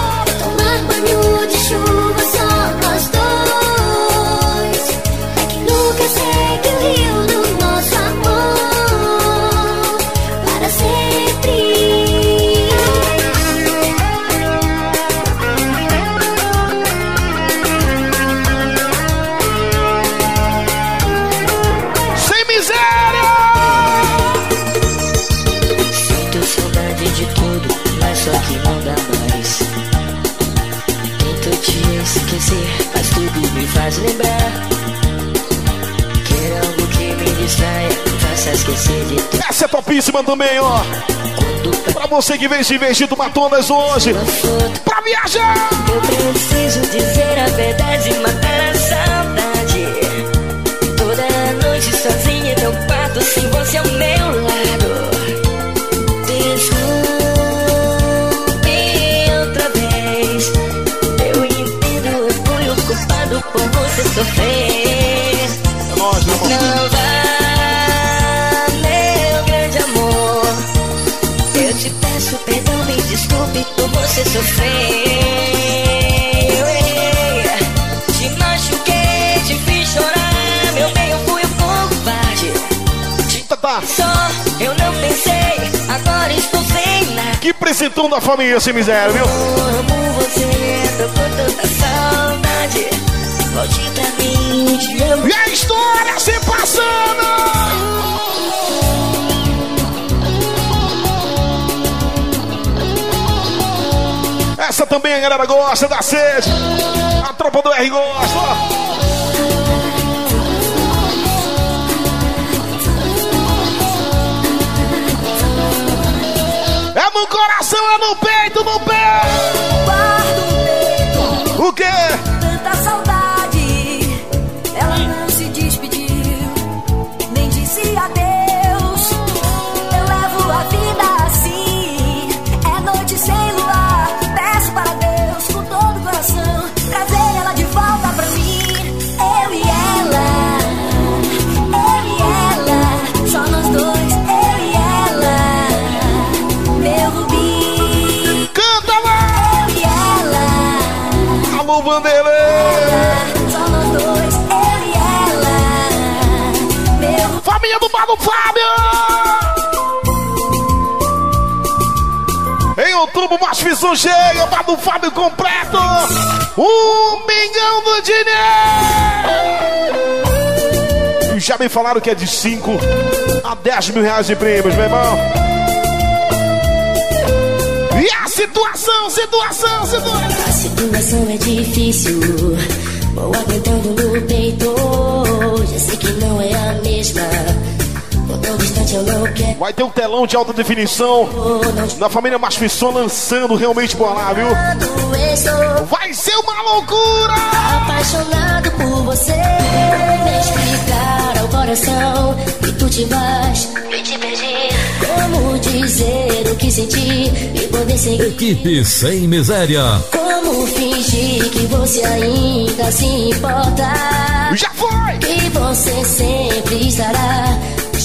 B: Essa é topíssima também, ó. Pra você que vem se investir do Matonas hoje. Pra viajar!
P: Eu preciso dizer a verdade e matar a saudade. Toda noite sozinha meu quarto, sem você ao meu lado. Desculpe por você sofrer. Te machuquei, te fiz chorar. Meu bem, eu fui o covarde.
B: Tá.
P: Só eu não pensei, agora estou sem nada.
B: Que presentão da família, sem miséria, viu?
P: Amo você, tô com tanta saudade. Volte pra mim, te amo.
B: E a história se passando! Essa também a galera gosta da sede. A tropa do R gosta. É no coração, é no peito, no pé. O quê?
K: Tanta saudade,
B: Fábio! Em outubro, Macho Visão chega, o Mano Fábio completo! Um mingão do dinheiro! Já me falaram que é de 5 a 10 mil reais de prêmios, meu irmão! E a situação, situação, situação!
P: A situação é difícil. Vou aguentando no peito. Já sei que não é a mesma.
B: Vai ter um telão de alta definição da família Masfisson lançando realmente por lá, viu? Vai ser uma loucura!
P: apaixonado por você. Me explicar ao coração que tu te vais. Me te perdi. Como dizer o que senti e poder seguir.
I: Equipe Sem Miséria.
P: Como fingir que você ainda se importa? você sempre estará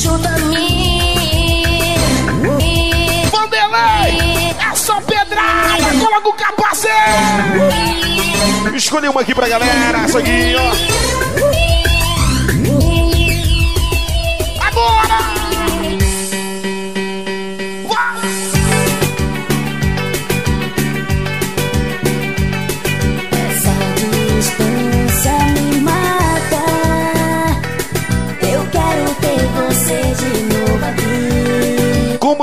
P: junto a mim.
B: Vanderlei! É só pedrada! Coloca o capacete! Escolhi uma aqui pra galera, essa aqui, ó.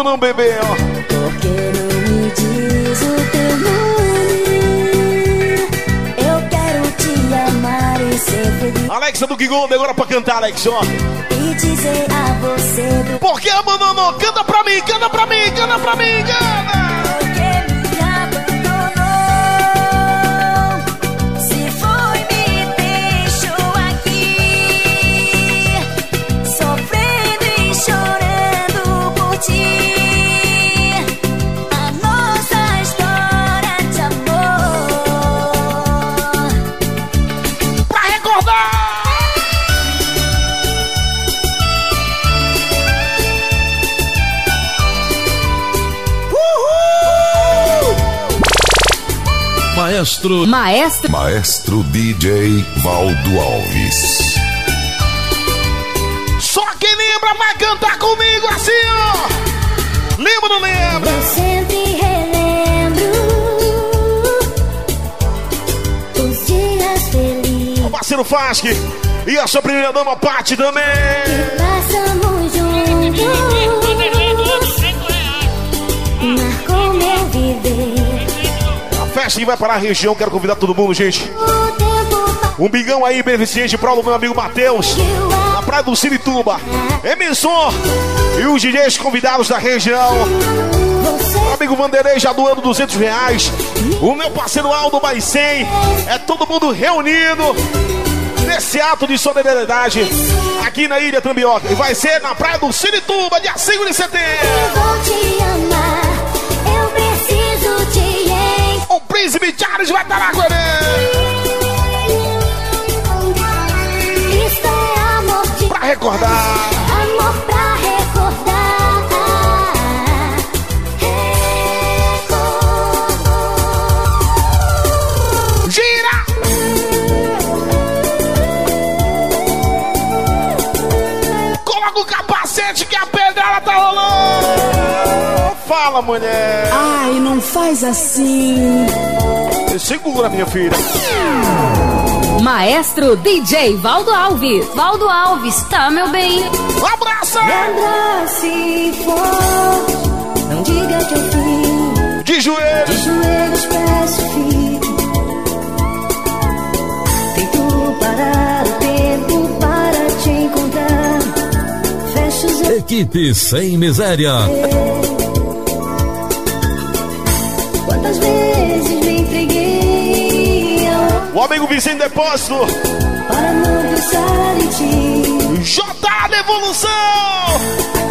B: Não beber, ó?
P: Porque não me diz o teu nome. Eu quero te amar e ser feliz.
B: Alexa do Gigonde agora pra cantar, Alex, ó.
P: E dizer a você do
B: Por que abandonou? Canta pra mim, canta pra mim, canta pra mim, canta!
I: Maestro.
O: Maestro.
A: Maestro DJ Valdo Alves.
B: Só quem lembra vai cantar comigo assim, ó! Lembra ou não lembra?
P: Eu sempre relembro os dias felizes.
B: O parceiro Fasque e a sua primeira dama Paty também.
P: Passamos juntos,
B: A festa que vai para a região, quero convidar todo mundo, gente. Um bigão aí beneficente para o meu amigo Matheus, na praia do Cirituba. Emissor e os DJs convidados da região. Meu amigo Vanderlei já doando 200 reais. O meu parceiro Aldo mais 100. É todo mundo reunido nesse ato de solidariedade aqui na Ilha Tambioca. E vai ser na praia do Cirituba, dia 5 de setembro.
P: Vou te amar,
B: O Príncipe Charles vai estar lá com ele.
P: É
B: Pra recordar. Mulher!
O: Ai, não faz assim.
B: Segura, minha filha.
O: Maestro DJ Valdo Alves.
Q: Valdo Alves, tá, meu bem?
B: Abraça!
P: Abrace forte, não diga que eu fui.
B: De joelhos!
P: De joelhos peço fique. Tento parar o tempo para te encontrar. Fecho os olhos.
I: Equipe sem miséria.
P: Quantas
B: amigo Vicente Depósito.
P: para não pensar em ti.
B: J da Evolução!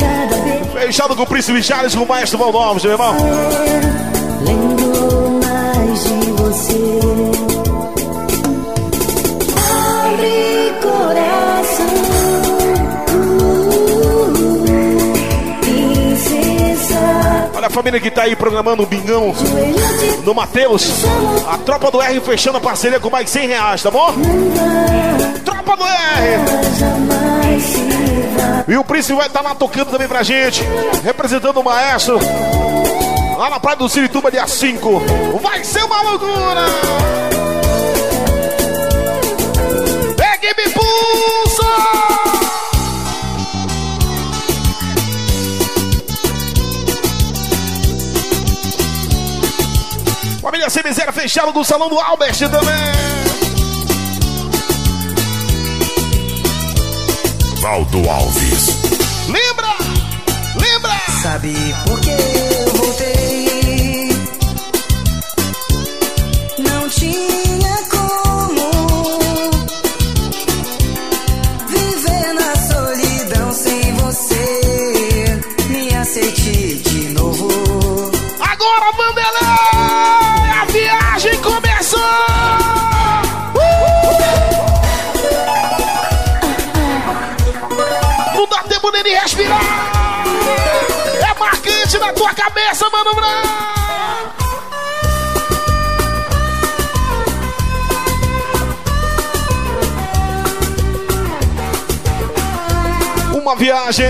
P: Cada vez
B: Fechado com o Príncipe Charles com o Maestro Valdo Alves, meu irmão.
P: lembro mais de você.
B: Família que tá aí programando o bingão no Matheus. A tropa do R fechando a parceria com mais 100 reais, tá bom? Tropa do R! E o Príncipe vai estar lá tocando também pra gente, representando o maestro. Lá na Praia do Cirituba, dia 5. Vai ser uma loucura! Família Sem Miséria fechada do Salão do Albert também.
A: Valdo Alves.
B: Lembra? Lembra?
C: Sabe por que
B: Uma viagem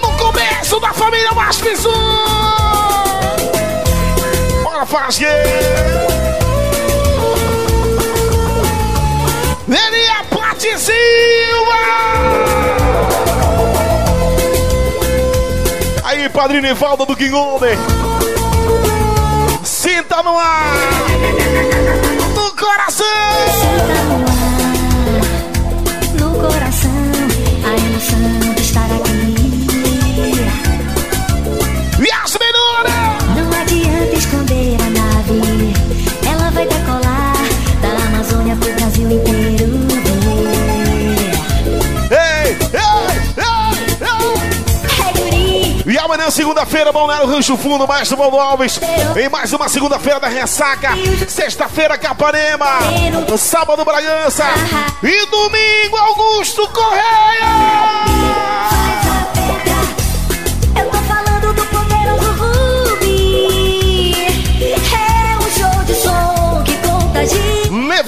B: no começo da família Masquizum! Bora, Fasgue! Ele é Pati Silva! Aí, padrinho Evaldo do King. Sinta no ar! No coração! Amanhã, segunda-feira, Balneário Rancho Fundo, Maestro Valdo Alves. Em mais uma segunda-feira da ressaca. Sexta-feira, Capanema. Sábado, Bragança. E domingo, Augusto Correia.
E: É contagia.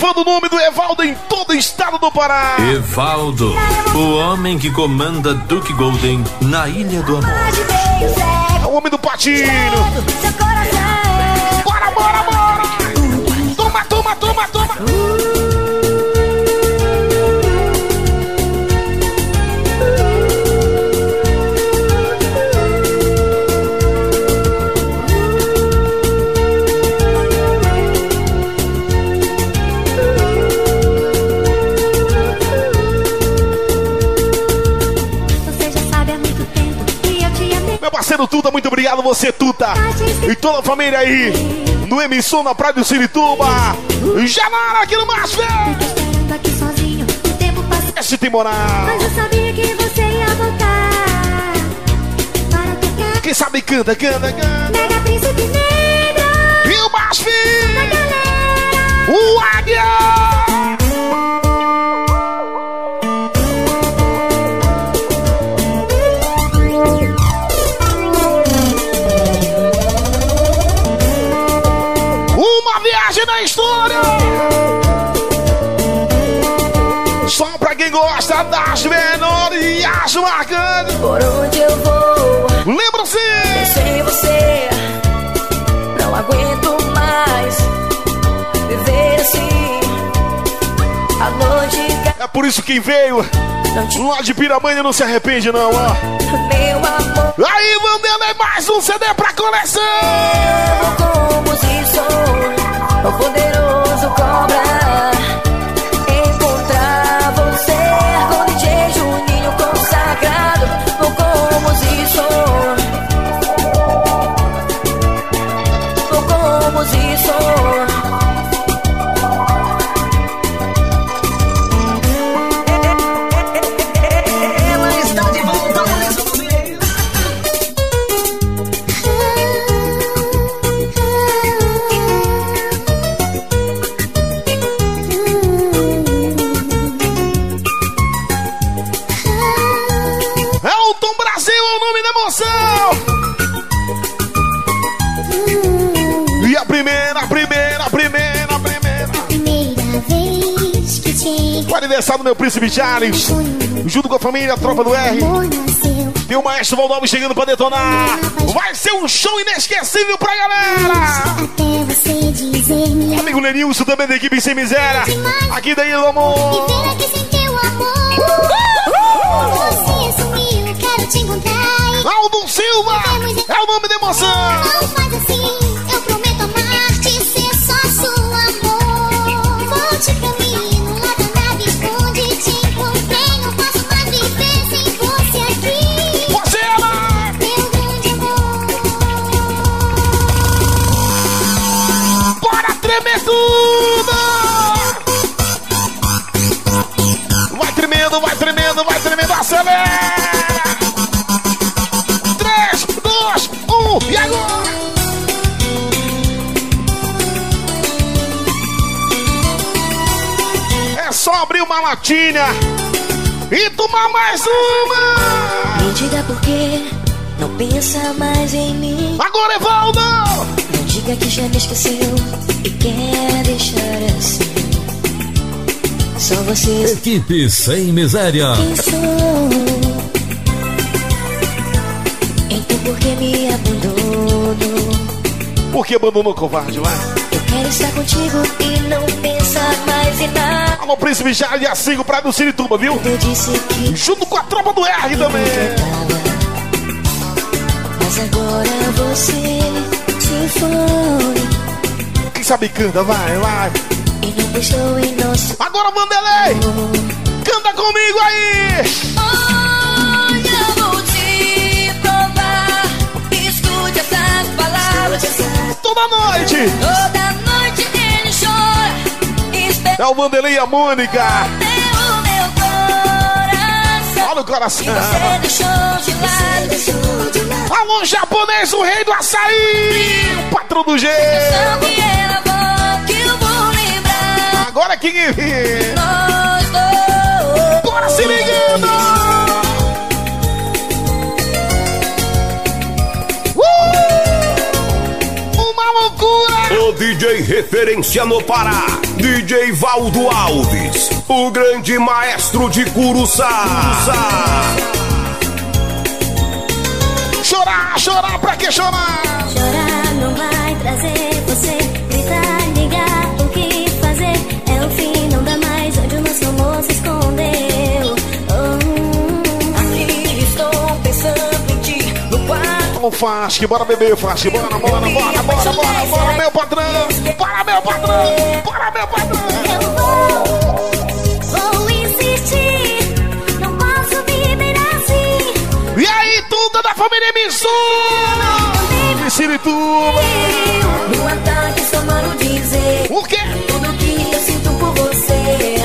B: Levando o nome do Evaldo em todo o estado do Pará.
I: Evaldo, o homem que comanda Duke Golden na Ilha do Amor.
B: É o homem do patinho. Bora, bora, bora. Toma, toma, toma, toma. Parceiro Tuta, muito obrigado você, Tuta. E toda a família aí. No emissão na Praia do Sirituba. Janara aqui no Macho.
E: Esperando aqui sozinho, o tempo passa.
B: Este temporal.
E: Mas eu sabia que você ia voltar. Para tocar.
B: Quem sabe canta, canta, canta.
E: Mega Príncipe Negro.
B: E o Macho. Viagem na história. Só pra quem gosta das menores as marcantes.
E: Por onde eu vou?
B: Por isso que quem veio lá de Piramanha não se arrepende, não, ó.
E: meu amor.
B: Aí, Vandela, é mais um CD pra coleção!
E: Como se sou o poderoso cobra.
B: Aniversário do meu príncipe Charles, junto com a família, a tropa do R. Tem o maestro Valdove chegando pra detonar. Vai ser um show inesquecível pra galera!
E: até você dizer me
B: Amigo Lenilson também da equipe Sem Miséria. Aqui daí do amor. Aldo Silva é o nome da emoção. Acelera! 3, 2, 1 e agora? É só abrir uma latinha E tomar mais uma!
P: Me diga por quê, não pensa mais em mim.
B: Agora, Evaldo!
P: Não diga que já me esqueceu e quer deixar assim. Só você.
I: Equipe sem miséria.
P: Quem sou? Então por que me abandonou?
B: Por que abandonou covarde, vai?
P: Eu quero estar contigo e não pensar mais em nada.
B: Alô, Príncipe já dia 5 pra do Cirituba, viu?
P: Eu disse que.
B: Junto com a tropa do R também.
P: Mas agora você se foi.
B: Quem sabe canta, vai, vai. Agora, Vanderlei! Canta comigo aí!
D: Olha, vou te provar. Escute essas palavras.
B: Toda noite!
D: Toda noite ele chora.
B: É o Vanderlei e a Mônica! Olha o coração! Alô, japonês, o rei do açaí! O patrão do G!
D: Nós dois.
B: Bora se ligando! Uh! Uma loucura!
A: O DJ referência no Pará, DJ Valdo Alves, o grande maestro de Curuçá.
B: Chorar, chorar, pra que chorar?
P: Chorar não vai trazer você.
B: Vamos, Fasque, bora beber, Fasque, bora, bora, bora, bora, bora, bora, bora, meu patrão! Bora, meu patrão! Bora, meu patrão!
P: vou insistir, não posso viver assim.
B: E aí, tudo da família Missuna! Vicirituba!
P: No ataque só mano dizer
B: O quê?
P: tudo que eu sinto por você.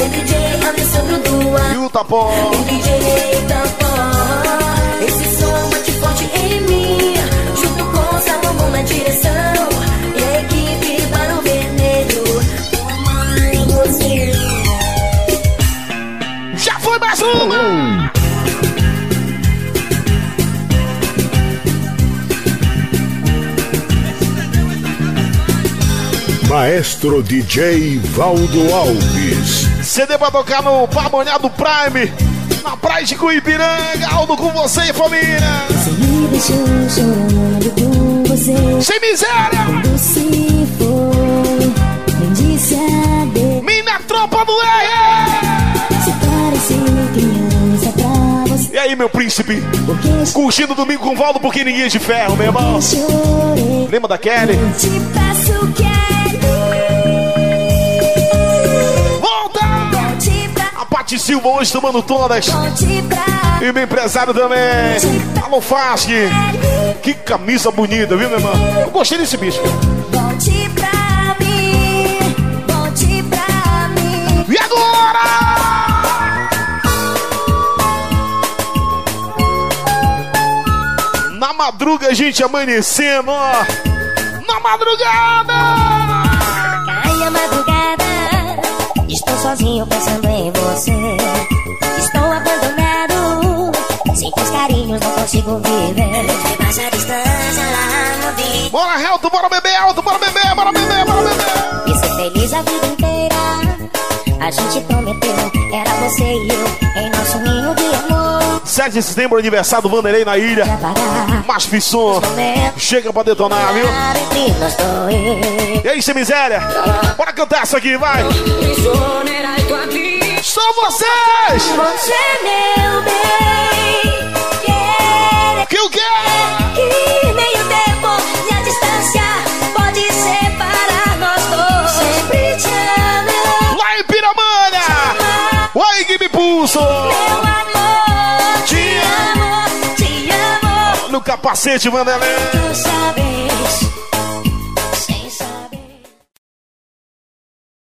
P: O DJ Alessandro Duarte.
B: E o Tapó?
P: O DJ Tapó,
A: Maestro DJ Valdo Alves.
B: CD pra tocar no Pamonhado Prime, na praia de Cuipiranga, Aldo com você e família!
P: Você me deixou chorando com você.
B: Sem miséria!
P: Quando se disse adeus.
B: Minha tropa do R!
P: Se parecer criança pra você.
B: E aí, meu príncipe? Curtindo domingo com Valdo, porque ninguém é de ferro, meu irmão. Lembra da Kelly? Pati Silva hoje tomando todas. E meu empresário também. Alô, Fasque. Que camisa bonita, viu, meu irmão? Eu gostei desse bicho.
P: Volte pra mim, volte pra mim.
B: E agora? Na madruga, a gente amanhecendo, ó. Na madrugada!
P: Sozinho pensando em você. Estou abandonado, sem teus carinhos não consigo viver. Mas a distância lá no dia.
B: Bora, Helto, bora beber, Helto, bora beber, bora beber, bora beber.
P: E ser feliz a vida inteira. A gente prometeu, era você e eu,
B: 7 de setembro, aniversário do Vanderlei na ilha. Mais Fisson. Chega pra detonar, viu? E aí, sem miséria? Bora cantar isso aqui, vai! São vocês!
P: Você, meu bem,
B: capacete, Vanderlei.